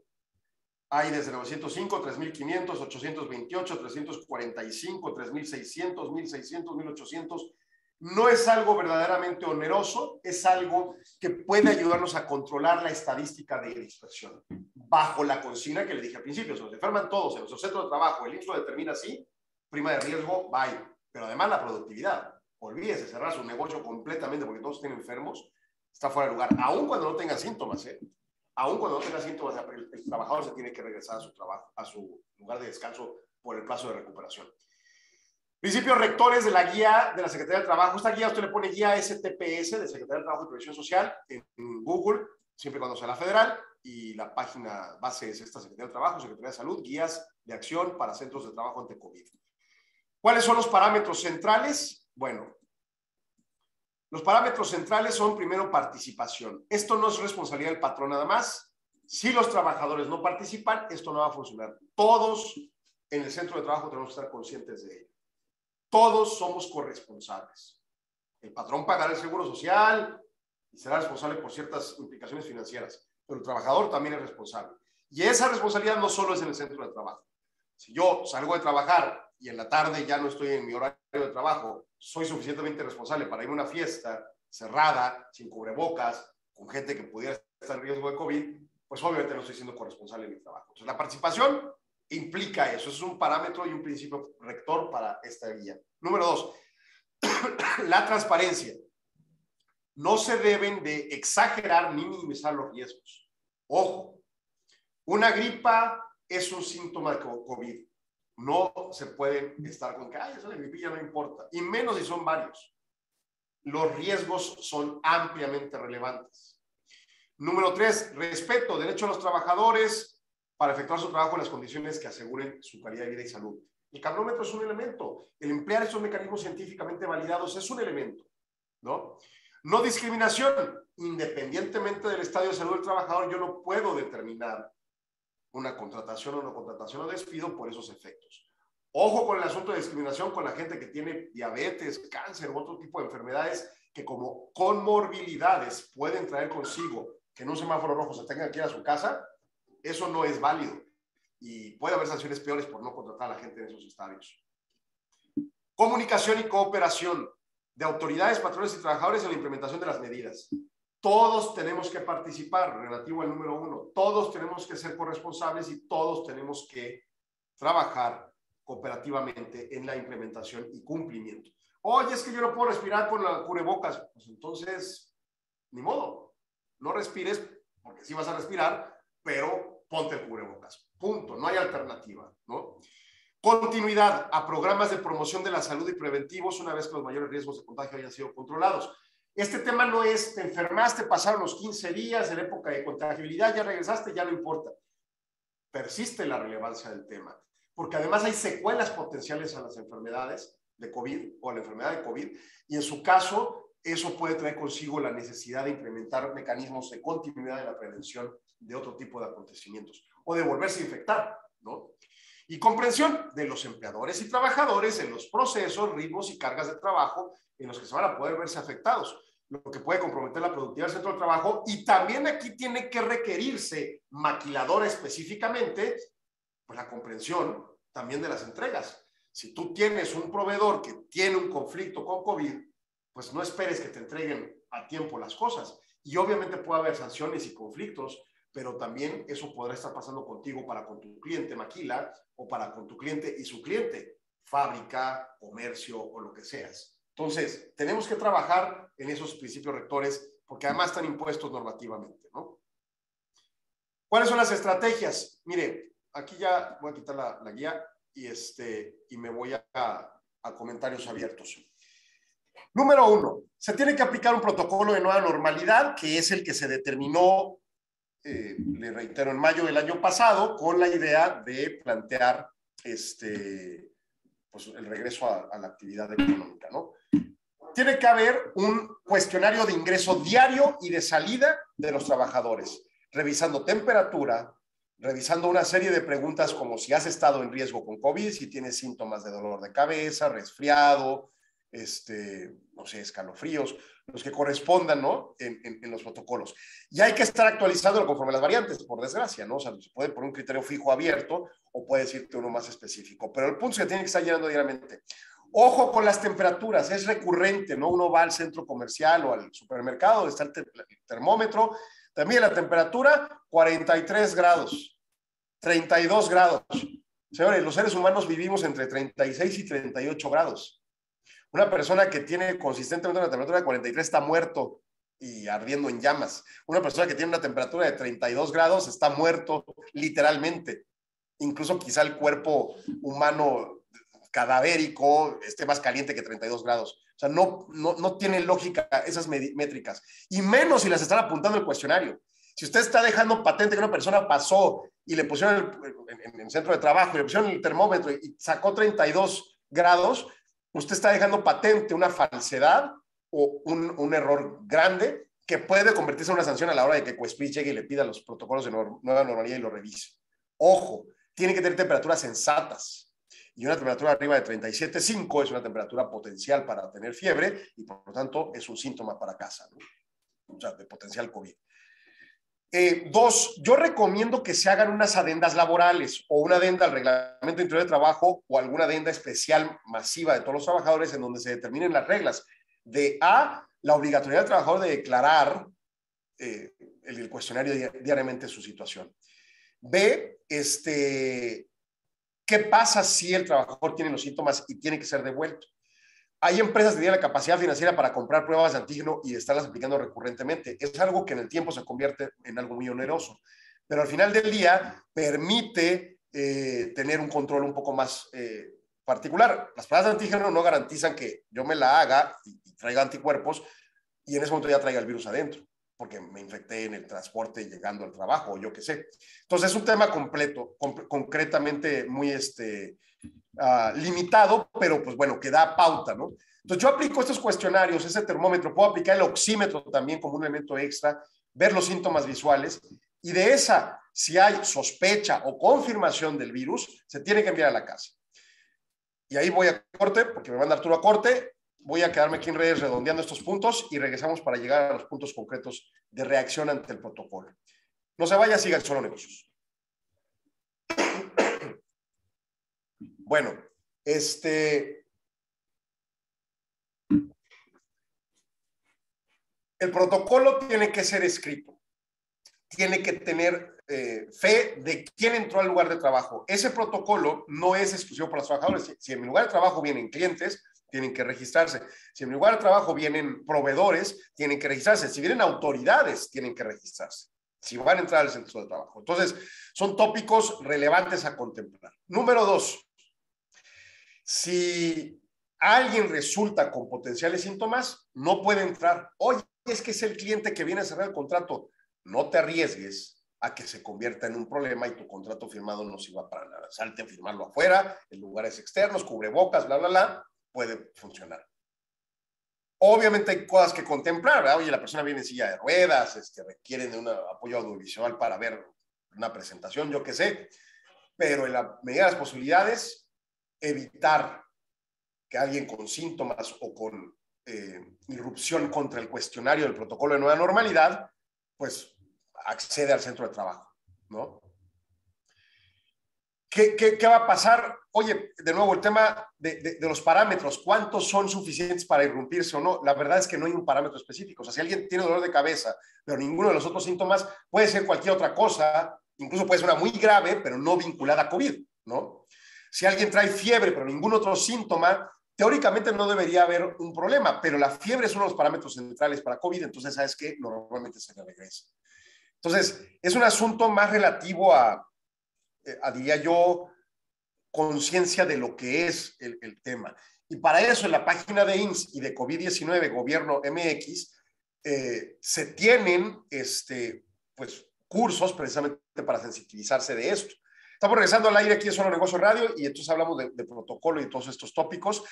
hay desde 905, 3500, 828, 345, 3600, 1600, 1800. No es algo verdaderamente oneroso, es algo que puede ayudarnos a controlar la estadística de dispersión. Bajo la consigna que le dije al principio, se nos enferman todos en nuestro centro de trabajo, el INSO determina así, prima de riesgo, bye. Pero además la productividad. Olvídese cerrar su negocio completamente porque todos estén enfermos, está fuera de lugar, aun cuando no tengan síntomas. ¿eh? Aún cuando no tenga síntomas, el, trabajador se tiene que regresar a su trabajo, a su lugar de descanso por el plazo de recuperación. Principios rectores de la guía de la Secretaría del Trabajo. Esta guía usted le pone guía STPS de Secretaría del Trabajo y Previsión Social en, Google, siempre cuando sea la federal, y la página base es esta Secretaría del Trabajo, Secretaría de Salud, guías de acción para centros de trabajo ante COVID. ¿Cuáles son los parámetros centrales? Bueno, los parámetros centrales son primero participación. Esto no es responsabilidad del patrón nada más. Si los trabajadores no participan, esto no va a funcionar. Todos en el centro de trabajo tenemos que estar conscientes de ello. Todos somos corresponsables. El patrón pagará el seguro social y será responsable por ciertas implicaciones financieras, pero el trabajador también es responsable. Y esa responsabilidad no solo es en el centro de trabajo. Si yo salgo de trabajar y en la tarde ya no estoy en mi horario de trabajo, soy suficientemente responsable para ir a una fiesta cerrada, sin cubrebocas, con gente que pudiera estar en riesgo de COVID, pues obviamente no estoy siendo corresponsable en mi trabajo. Entonces, la participación implica eso, es un parámetro y un principio rector para esta guía. Número dos, la transparencia. No se deben de exagerar ni minimizar los riesgos. Ojo, una gripa es un síntoma de COVID. No se pueden estar con que, ay, eso de gripilla no importa. Y menos si son varios. Los riesgos son ampliamente relevantes. Número tres, respeto, derecho a los trabajadores para efectuar su trabajo en las condiciones que aseguren su calidad de vida y salud. El cronómetro es un elemento. El emplear esos mecanismos científicamente validados es un elemento. ¿no? No discriminación. Independientemente del estadio de salud del trabajador, yo no puedo determinar una contratación o no contratación o despido por esos efectos. Ojo con el asunto de discriminación con la gente que tiene diabetes, cáncer u otro tipo de enfermedades que como conmorbilidades pueden traer consigo que en un semáforo rojo se tengan que ir a su casa, eso no es válido. Y puede haber sanciones peores por no contratar a la gente en esos estadios. Comunicación y cooperación de autoridades, patrones y trabajadores en la implementación de las medidas. Todos tenemos que participar, relativo al número uno. Todos tenemos que ser corresponsables y todos tenemos que trabajar cooperativamente en la implementación y cumplimiento. Oye, es que yo no puedo respirar con la cubrebocas. Pues entonces, ni modo. No respires, porque sí vas a respirar, pero ponte el cubrebocas. Punto. No hay alternativa, ¿no? Continuidad a programas de promoción de la salud y preventivos una vez que los mayores riesgos de contagio hayan sido controlados. Este tema no es, te enfermaste, pasaron los 15 días de la época de contagibilidad, ya regresaste, ya no importa. Persiste la relevancia del tema, porque además hay secuelas potenciales a las enfermedades de COVID o a la enfermedad de COVID, y en su caso, eso puede traer consigo la necesidad de implementar mecanismos de continuidad de la prevención de otro tipo de acontecimientos o de volverse a infectar, ¿no? Y comprensión de los empleadores y trabajadores en los procesos, ritmos y cargas de trabajo en los que se van a poder verse afectados lo que puede comprometer la productividad del centro de trabajo. Y también aquí tiene que requerirse maquiladora específicamente, pues la comprensión también de las entregas. Si tú tienes un proveedor que tiene un conflicto con COVID, pues no esperes que te entreguen a tiempo las cosas. Y obviamente puede haber sanciones y conflictos, pero también eso podrá estar pasando contigo para con tu cliente maquila o para con tu cliente y su cliente, fábrica, comercio o lo que seas. Entonces, tenemos que trabajar en esos principios rectores porque además están impuestos normativamente, ¿no? ¿Cuáles son las estrategias? Mire, aquí ya voy a quitar la, guía y, este, y me voy a, a comentarios abiertos. Número uno, se tiene que aplicar un protocolo de nueva normalidad, que es el que se determinó, eh, le reitero, en mayo del año pasado, con la idea de plantear este, pues, el regreso a, la actividad económica, ¿no? Tiene que haber un cuestionario de ingreso diario y de salida de los trabajadores, revisando temperatura, revisando una serie de preguntas como si has estado en riesgo con COVID, si tienes síntomas de dolor de cabeza, resfriado, este, no sé, escalofríos, los que correspondan, ¿no? En, los protocolos. Y hay que estar actualizándolo conforme las variantes, por desgracia, ¿no? O sea, se puede poner un criterio fijo abierto o puede decirte uno más específico, pero el punto es que tiene que estar llenando diariamente. Ojo con las temperaturas, es recurrente, ¿no? Uno va al centro comercial o al supermercado, está el, termómetro, también la temperatura, 43 grados, 32 grados. Señores, los seres humanos vivimos entre 36 y 38 grados. Una persona que tiene consistentemente una temperatura de 43 está muerto y ardiendo en llamas. Una persona que tiene una temperatura de 32 grados está muerto literalmente. Incluso quizá el cuerpo humano cadavérico esté más caliente que 32 grados. O sea, no, no, no tiene lógica esas métricas. Y menos si las están apuntando el cuestionario. Si usted está dejando patente que una persona pasó y le pusieron en, el centro de trabajo y le pusieron el termómetro y sacó 32 grados, usted está dejando patente una falsedad o un, error grande que puede convertirse en una sanción a la hora de que Cuespris llegue y le pida los protocolos de nueva normalidad y lo revise. Ojo, tiene que tener temperaturas sensatas. Y una temperatura arriba de 37.5 es una temperatura potencial para tener fiebre y por lo tanto es un síntoma para casa, o sea, de potencial COVID. Eh, dos, yo recomiendo que se hagan unas adendas laborales o una adenda al reglamento interior de trabajo o alguna adenda especial masiva de todos los trabajadores en donde se determinen las reglas de A, la obligatoriedad del trabajador de declarar eh, el, cuestionario diariamente su situación. B, este, ¿qué pasa si el trabajador tiene los síntomas y tiene que ser devuelto? Hay empresas que tienen la capacidad financiera para comprar pruebas de antígeno y estarlas aplicando recurrentemente. Es algo que en el tiempo se convierte en algo muy oneroso, pero al final del día permite eh, tener un control un poco más eh, particular. Las pruebas de antígeno no garantizan que yo me la haga y, traiga anticuerpos y en ese momento ya traiga el virus adentro, porque me infecté en el transporte llegando al trabajo o yo qué sé. Entonces es un tema completo, concretamente muy este, Ah, limitado, pero pues bueno, que da pauta, ¿no? Entonces yo aplico estos cuestionarios, ese termómetro, puedo aplicar el oxímetro también como un elemento extra, ver los síntomas visuales y de esa, si hay sospecha o confirmación del virus, se tiene que enviar a la casa. Y ahí voy a corte, porque me manda Arturo a corte, voy a quedarme aquí en redes redondeando estos puntos y regresamos para llegar a los puntos concretos de reacción ante el protocolo. No se vaya, siga el solo negocios. Bueno, este... El protocolo tiene que ser escrito. Tiene que tener eh, fe de quién entró al lugar de trabajo. Ese protocolo no es exclusivo para los trabajadores. Si, en mi lugar de trabajo vienen clientes, tienen que registrarse. Si en lugar de trabajo vienen proveedores, tienen que registrarse. Si vienen autoridades, tienen que registrarse. Si van a entrar al centro de trabajo. Entonces, son tópicos relevantes a contemplar. Número dos, si alguien resulta con potenciales síntomas, no puede entrar. Oye, es que es el cliente que viene a cerrar el contrato. No te arriesgues a que se convierta en un problema y tu contrato firmado no sirva para nada. Salte a firmarlo afuera, en lugares externos, cubrebocas, bla, bla, bla, puede funcionar. Obviamente hay cosas que contemplar, ¿verdad? Oye, la persona viene en silla de ruedas, este, requieren de un apoyo audiovisual para ver una presentación, yo qué sé, pero en la medida de las posibilidades, evitar que alguien con síntomas o con eh, irrupción contra el cuestionario del protocolo de nueva normalidad, pues accede al centro de trabajo, ¿no? ¿Qué, qué, qué va a pasar? Oye, de nuevo, el tema de, de, los parámetros, ¿cuántos son suficientes para irrumpirse o no? La verdad es que no hay un parámetro específico. O sea, si alguien tiene dolor de cabeza, pero ninguno de los otros síntomas, puede ser cualquier otra cosa, incluso puede ser una muy grave, pero no vinculada a COVID, ¿no? Si alguien trae fiebre, pero ningún otro síntoma, teóricamente no debería haber un problema, pero la fiebre es uno de los parámetros centrales para COVID, entonces sabes que normalmente se le regresa. Entonces, es un asunto más relativo a, eh, diría yo, conciencia de lo que es el, tema. Y para eso, en la página de INS y de COVID-19, Gobierno MX, eh, se tienen este, pues, cursos precisamente para sensibilizarse de esto. Estamos regresando al aire aquí en Solo Negocio Radio y entonces hablamos de, protocolo y todos estos tópicos.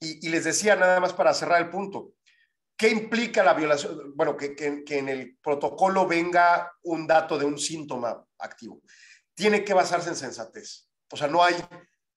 Y, les decía nada más para cerrar el punto, ¿qué implica la violación? Bueno, que, que en el protocolo venga un dato de un síntoma activo. Tiene que basarse en sensatez. O sea, no hay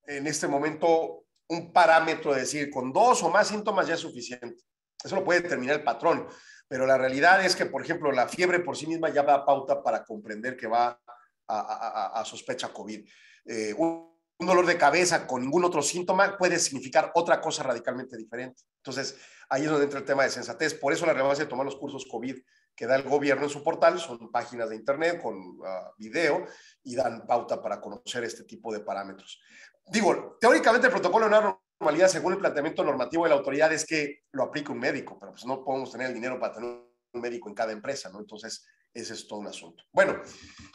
en este momento un parámetro de decir con dos o más síntomas ya es suficiente. Eso lo puede determinar el patrón, pero la realidad es que, por ejemplo, la fiebre por sí misma ya da pauta para comprender que va a, sospecha COVID. Eh, un, dolor de cabeza con ningún otro síntoma puede significar otra cosa radicalmente diferente. Entonces, ahí es donde entra el tema de sensatez. Por eso la relevancia de tomar los cursos COVID que da el gobierno en su portal, son páginas de internet con uh, video y dan pauta para conocer este tipo de parámetros. Digo, teóricamente el protocolo de una normalidad, según el planteamiento normativo de la autoridad, es que lo aplique un médico, pero pues no podemos tener el dinero para tener un médico en cada empresa, ¿no? Entonces, ese es todo un asunto. Bueno,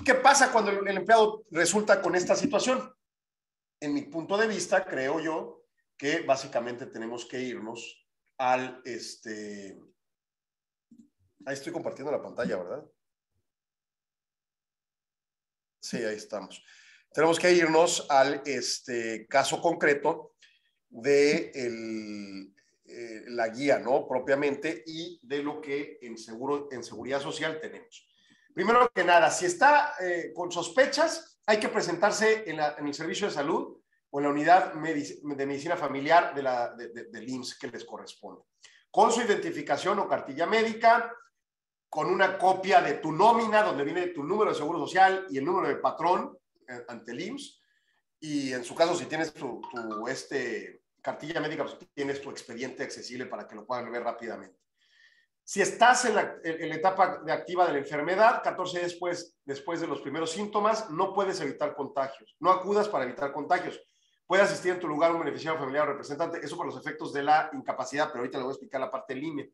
¿qué pasa cuando el empleado resulta con esta situación? En mi punto de vista, creo yo que básicamente tenemos que irnos al, este, ahí estoy compartiendo la pantalla, ¿verdad? Sí, ahí estamos. Tenemos que irnos al este, caso concreto de el, eh, la guía, ¿no? Propiamente, y de lo que en, seguro, en seguridad social tenemos. Primero que nada, si está eh, con sospechas, hay que presentarse en, el servicio de salud o en la unidad de medicina familiar de la, de, del IMSS que les corresponde. Con su identificación o cartilla médica, con una copia de tu nómina, donde viene tu número de seguro social y el número de patrón eh, ante el IMSS. Y en su caso, si tienes tu, este, cartilla médica, pues tienes tu expediente accesible para que lo puedan ver rápidamente. Si estás en la, en la etapa de activa de la enfermedad, 14 días después, después de los primeros síntomas, no puedes evitar contagios. No acudas para evitar contagios. Puede asistir en tu lugar un beneficiario familiar o representante. Eso para los efectos de la incapacidad, pero ahorita le voy a explicar la parte en línea.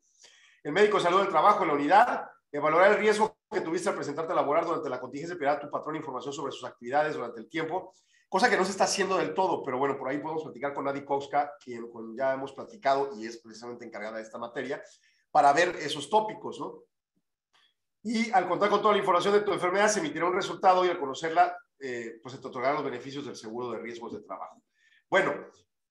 El médico de salud del trabajo en la unidad evaluará el riesgo que tuviste al presentarte a laborar durante la contingencia, pedirá tu patrón información sobre sus actividades durante el tiempo cosa que no se está haciendo del todo, pero bueno, por ahí podemos platicar con Adi Kowska, quien, ya hemos platicado y es precisamente encargada de esta materia, para ver esos tópicos, ¿no? Y al contar con toda la información de tu enfermedad, se emitirá un resultado y al conocerla, eh, pues se te otorgarán los beneficios del seguro de riesgos de trabajo. Bueno,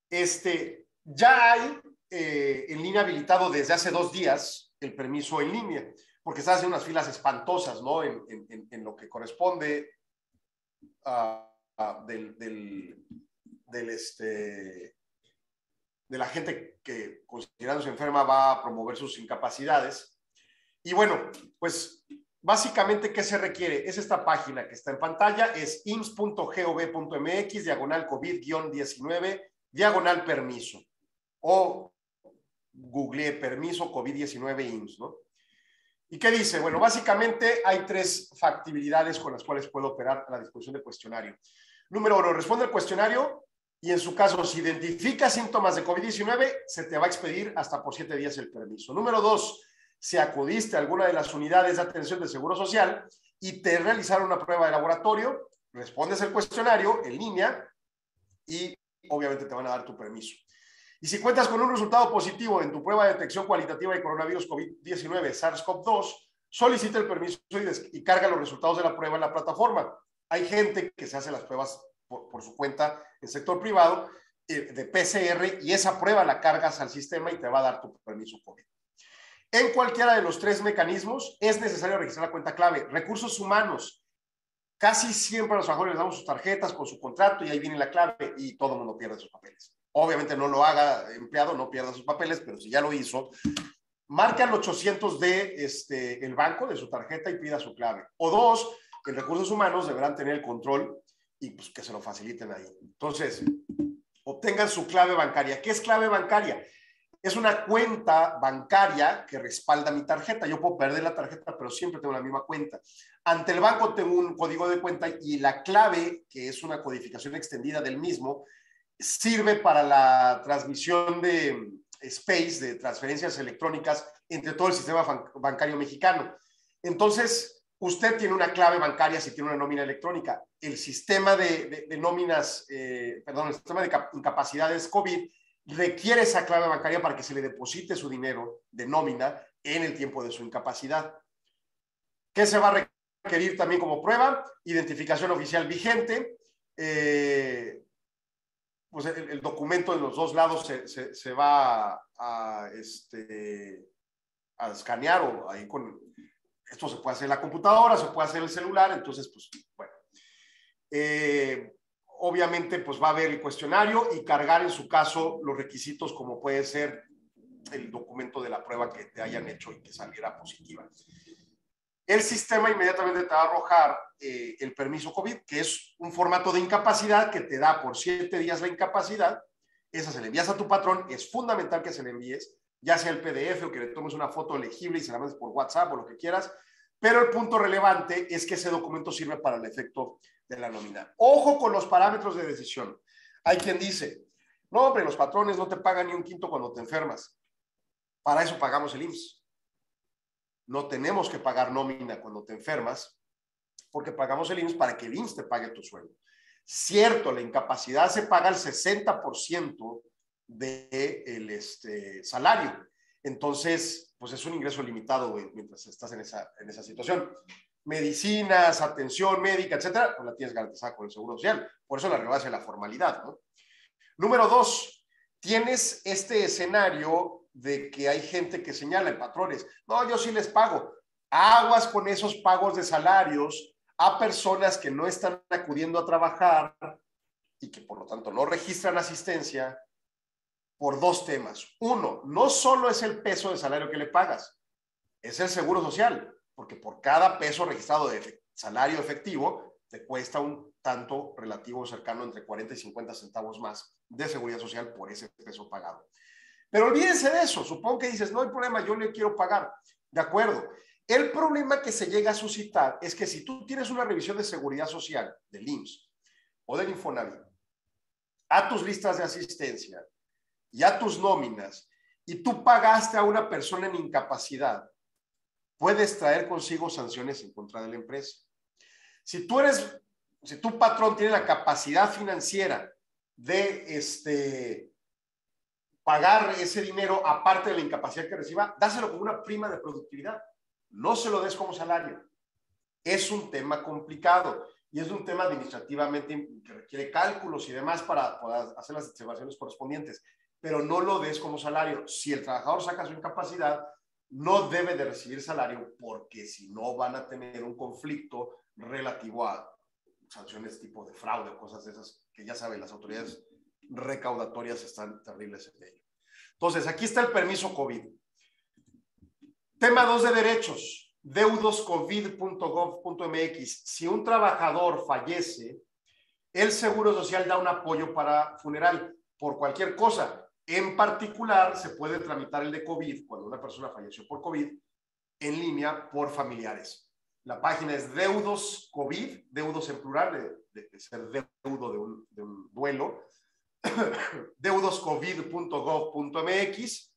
este, ya hay eh, en línea habilitado desde hace dos días el permiso en línea, porque estás haciendo unas filas espantosas, ¿no? En, en, lo que corresponde a del, del, este, de la gente que considerándose enferma va a promover sus incapacidades. Y bueno, pues básicamente, ¿qué se requiere? Es esta página que está en pantalla, es ims.gov.mx, diagonal COVID-19, diagonal permiso. O google permiso COVID-19 IMSS, ¿no? ¿Y qué dice? Bueno, básicamente hay tres factibilidades con las cuales puedo operar a la disposición del cuestionario. Número uno, responde al cuestionario y en su caso, si identifica síntomas de COVID-19, se te va a expedir hasta por siete días el permiso. Número dos, si acudiste a alguna de las unidades de atención del Seguro Social y te realizaron una prueba de laboratorio, respondes el cuestionario en línea y obviamente te van a dar tu permiso. Y si cuentas con un resultado positivo en tu prueba de detección cualitativa de coronavirus COVID-19 SARS-CoV-2, solicita el permiso y, carga los resultados de la prueba en la plataforma. Hay gente que se hace las pruebas por, su cuenta en sector privado eh, de PCR y esa prueba la cargas al sistema y te va a dar tu permiso COVID. En cualquiera de los tres mecanismos es necesario registrar la cuenta clave. Recursos humanos. Casi siempre a los trabajadores les damos sus tarjetas con su contrato y ahí viene la clave y todo el mundo pierde sus papeles. Obviamente no lo haga empleado, no pierda sus papeles, pero si ya lo hizo, marca el 800 de este, el banco de su tarjeta y pida su clave. O dos, que recursos humanos deberán tener el control y pues que se lo faciliten ahí. Entonces, obtengan su clave bancaria. ¿Qué es clave bancaria? Es una cuenta bancaria que respalda mi tarjeta. Yo puedo perder la tarjeta, pero siempre tengo la misma cuenta. Ante el banco tengo un código de cuenta y la clave, que es una codificación extendida del mismo, sirve para la transmisión de space, de transferencias electrónicas entre todo el sistema bancario mexicano. Entonces, usted tiene una clave bancaria si tiene una nómina electrónica. El sistema de, nóminas, eh, perdón, el sistema de incapacidades COVID requiere esa clave bancaria para que se le deposite su dinero de nómina en el tiempo de su incapacidad. ¿Qué se va a requerir también como prueba? Identificación oficial vigente. Eh, pues el, documento de los dos lados se, se, va a, este, a escanear o ahí con... Esto se puede hacer la computadora, se puede hacer el celular, entonces, pues, bueno. Eh, obviamente, pues va a ver el cuestionario y cargar en su caso los requisitos como puede ser el documento de la prueba que te hayan hecho y que saliera positiva. El sistema inmediatamente te va a arrojar eh, el permiso COVID, que es un formato de incapacidad que te da por siete días la incapacidad. Esa se le envías a tu patrón. Es fundamental que se le envíes, ya sea el PDF o que le tomes una foto legible y se la mandes por WhatsApp o lo que quieras. Pero el punto relevante es que ese documento sirve para el efecto de la nómina. Ojo con los parámetros de decisión. Hay quien dice, no, hombre, los patrones no te pagan ni un quinto cuando te enfermas. Para eso pagamos el IMSS. No tenemos que pagar nómina cuando te enfermas, porque pagamos el IMSS para que el IMSS te pague tu sueldo. Cierto, la incapacidad se paga el 60% del de este, salario. Entonces, pues es un ingreso limitado mientras estás en esa, en esa situación medicinas, atención médica, etcétera, pues la tienes garantizada con el Seguro Social. Por eso la de la formalidad. Número dos, tienes este escenario de que hay gente que señala en patrones, no, yo sí les pago. Aguas con esos pagos de salarios a personas que no están acudiendo a trabajar y que por lo tanto no registran asistencia por dos temas. Uno, no solo es el peso de salario que le pagas, es el seguro social porque por cada peso registrado de salario efectivo te cuesta un tanto relativo cercano entre 40 y 50 centavos más de seguridad social por ese peso pagado. Pero olvídense de eso, supongo que dices, no hay problema, yo le quiero pagar. De acuerdo. El problema que se llega a suscitar es que si tú tienes una revisión de seguridad social del IMSS o del Infonavit a tus listas de asistencia y a tus nóminas y tú pagaste a una persona en incapacidad puedes traer consigo sanciones en contra de la empresa. Si tú eres, si tu patrón tiene la capacidad financiera de este, pagar ese dinero aparte de la incapacidad que reciba, dáselo como una prima de productividad. No se lo des como salario. Es un tema complicado y es un tema administrativamente que requiere cálculos y demás para poder hacer las observaciones correspondientes, pero no lo des como salario. Si el trabajador saca su incapacidad, no debe de recibir salario porque si no van a tener un conflicto relativo a sanciones tipo de fraude o cosas de esas que ya saben, las autoridades recaudatorias están terribles en ello. Entonces, aquí está el permiso COVID. Tema 2 de derechos, deudoscovid.gov.mx. Si un trabajador fallece, el Seguro Social da un apoyo para funeral por cualquier cosa. En particular, se puede tramitar el de COVID cuando una persona falleció por COVID en línea por familiares. La página es Deudos COVID, deudos en plural, de, ser deudo de un, de un duelo, deudoscovid.gov.mx,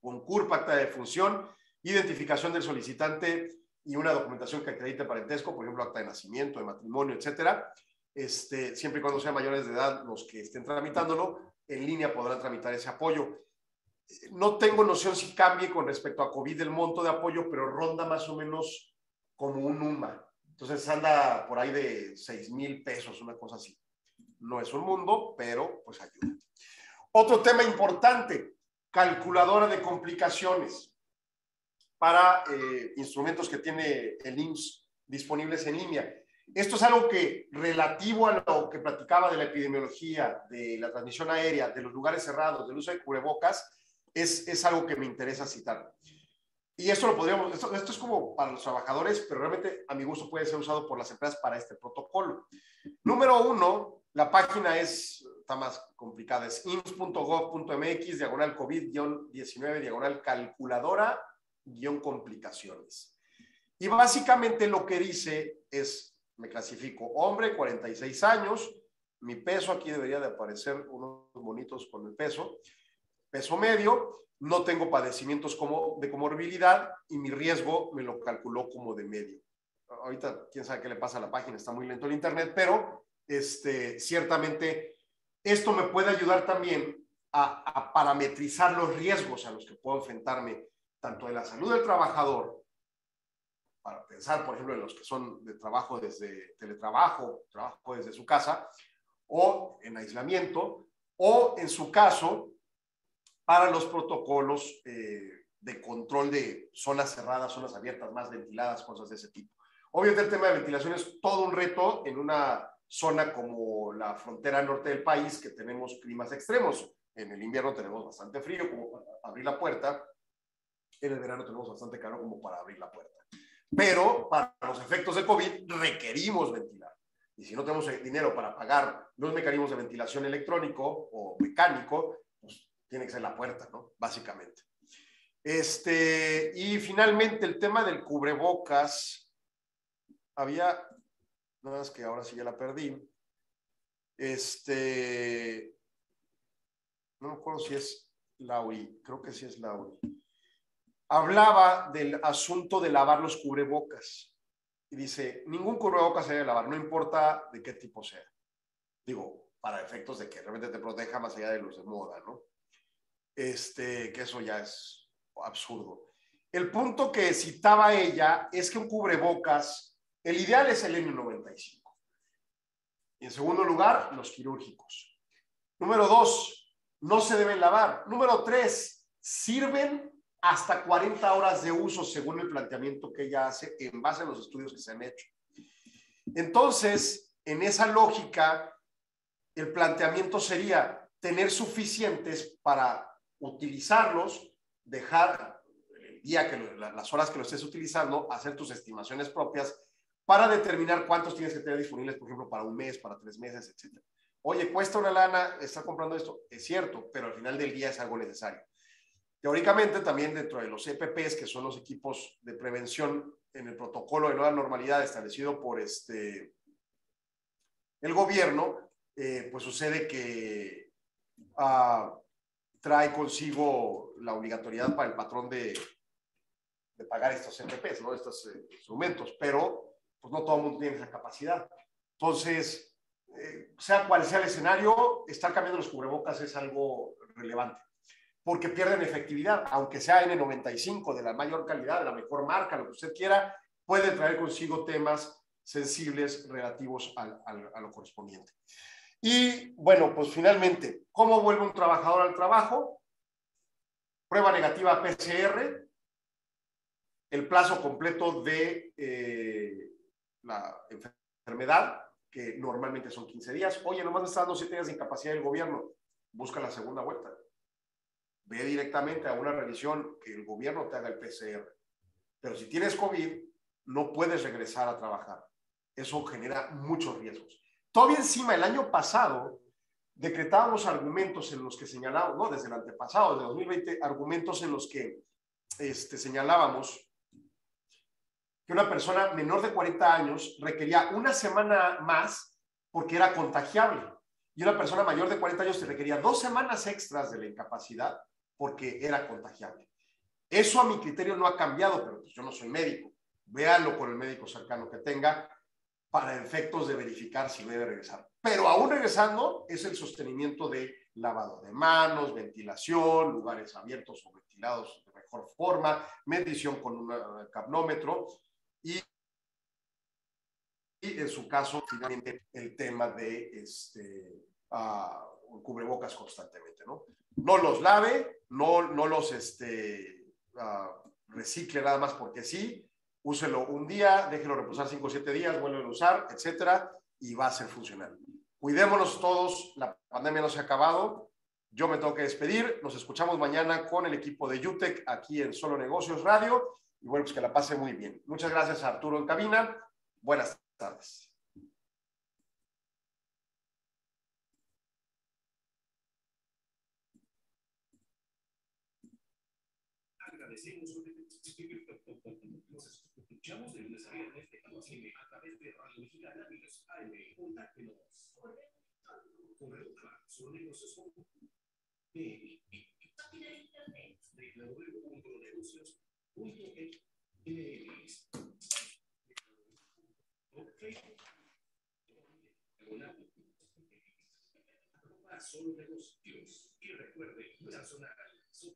con CURP, acta de función, identificación del solicitante y una documentación que acredite parentesco, por ejemplo, acta de nacimiento, de matrimonio, etcétera. Este, siempre y cuando sean mayores de edad los que estén tramitándolo, en línea podrán tramitar ese apoyo. No tengo noción si cambie con respecto a COVID el monto de apoyo, pero ronda más o menos como un UMA. Entonces anda por ahí de 6 mil pesos, una cosa así. No es un mundo, pero pues ayuda. Otro tema importante, calculadora de complicaciones para eh, instrumentos que tiene el IMSS disponibles en línea. Esto es algo que, relativo a lo que platicaba de la epidemiología, de la transmisión aérea, de los lugares cerrados, del uso de cubrebocas, es, es algo que me interesa citar. Y esto lo podríamos, esto, esto, es como para los trabajadores, pero realmente a mi gusto puede ser usado por las empresas para este protocolo. Número uno, la página es, está más complicada, es ims.gov.mx, diagonal COVID-19, diagonal calculadora, guion complicaciones. Y básicamente lo que dice es me clasifico hombre, 46 años, mi peso, aquí debería de aparecer unos bonitos con el peso, peso medio, no tengo padecimientos como, de comorbilidad y mi riesgo me lo calculó como de medio. Ahorita, quién sabe qué le pasa a la página, está muy lento el internet, pero este, ciertamente esto me puede ayudar también a, parametrizar los riesgos a los que puedo enfrentarme, tanto de la salud del trabajador, para pensar, por ejemplo, en los que son de trabajo desde teletrabajo, trabajo desde su casa, o en aislamiento, o en su caso, para los protocolos eh, de control de zonas cerradas, zonas abiertas, más ventiladas, cosas de ese tipo. Obviamente el tema de ventilación es todo un reto en una zona como la frontera norte del país, que tenemos climas extremos. En el invierno tenemos bastante frío como para abrir la puerta, en el verano tenemos bastante calor como para abrir la puerta. Pero para los efectos de COVID requerimos ventilar. Y si no tenemos dinero para pagar los mecanismos de ventilación electrónico o mecánico, pues tiene que ser la puerta, ¿no? Básicamente. Este, y finalmente el tema del cubrebocas. Había, más que ahora sí ya la perdí. Este, no me acuerdo si es Lauri, creo que sí es Lauri hablaba del asunto de lavar los cubrebocas. Y dice, ningún cubrebocas se debe lavar, no importa de qué tipo sea. Digo, para efectos de que realmente te proteja más allá de los de moda, ¿no? Este, que eso ya es absurdo. El punto que citaba ella es que un cubrebocas, el ideal es el N95. Y en segundo lugar, los quirúrgicos. Número dos, no se deben lavar. Número tres, sirven hasta 40 horas de uso según el planteamiento que ella hace en base a los estudios que se han hecho. Entonces, en esa lógica, el planteamiento sería tener suficientes para utilizarlos, dejar el día que las horas que lo estés utilizando, hacer tus estimaciones propias para determinar cuántos tienes que tener disponibles, por ejemplo, para un mes, para tres meses, etc. Oye, cuesta una lana estar comprando esto, es cierto, pero al final del día es algo necesario. Teóricamente, también dentro de los EPPs, que son los equipos de prevención en el protocolo de nueva normalidad establecido por este, el gobierno, eh, pues sucede que ah, trae consigo la obligatoriedad para el patrón de, de pagar estos EPPs, ¿no? estos eh, instrumentos, pero pues no todo el mundo tiene esa capacidad. Entonces, eh, sea cual sea el escenario, estar cambiando los cubrebocas es algo relevante porque pierden efectividad, aunque sea N95 de la mayor calidad, de la mejor marca, lo que usted quiera, puede traer consigo temas sensibles relativos al, a lo correspondiente. Y bueno, pues finalmente, ¿cómo vuelve un trabajador al trabajo? Prueba negativa PCR, el plazo completo de eh, la enfermedad, que normalmente son 15 días. Oye, nomás me está dando 7 días de incapacidad del gobierno. Busca la segunda vuelta ve directamente a una revisión que el gobierno te haga el PCR. Pero si tienes COVID, no puedes regresar a trabajar. Eso genera muchos riesgos. Todavía encima, el año pasado, decretábamos argumentos en los que señalábamos, no, desde el antepasado, desde 2020, argumentos en los que este, señalábamos que una persona menor de 40 años requería una semana más porque era contagiable y una persona mayor de 40 años se requería dos semanas extras de la incapacidad porque era contagiable. Eso a mi criterio no ha cambiado, pero pues yo no soy médico. Véanlo con el médico cercano que tenga para efectos de verificar si debe regresar. Pero aún regresando, es el sostenimiento de lavado de manos, ventilación, lugares abiertos o ventilados de mejor forma, medición con un capnómetro y, y en su caso, finalmente, el tema de este, uh, cubrebocas constantemente, ¿no? no los lave, no, no los este, uh, recicle nada más porque sí, úselo un día, déjelo reposar 5 o 7 días, vuelve a usar, etcétera, y va a ser funcional. Cuidémonos todos, la pandemia no se ha acabado. Yo me tengo que despedir. Nos escuchamos mañana con el equipo de UTEC aquí en Solo Negocios Radio. Y bueno, pues que la pase muy bien. Muchas gracias a Arturo en cabina. Buenas tardes. agradecemos Nos escuchamos de lunes a viernes de 4 a través de Radio Mexicana y los AM. Contáctenos. Solo negocios. Y recuerde, personal, son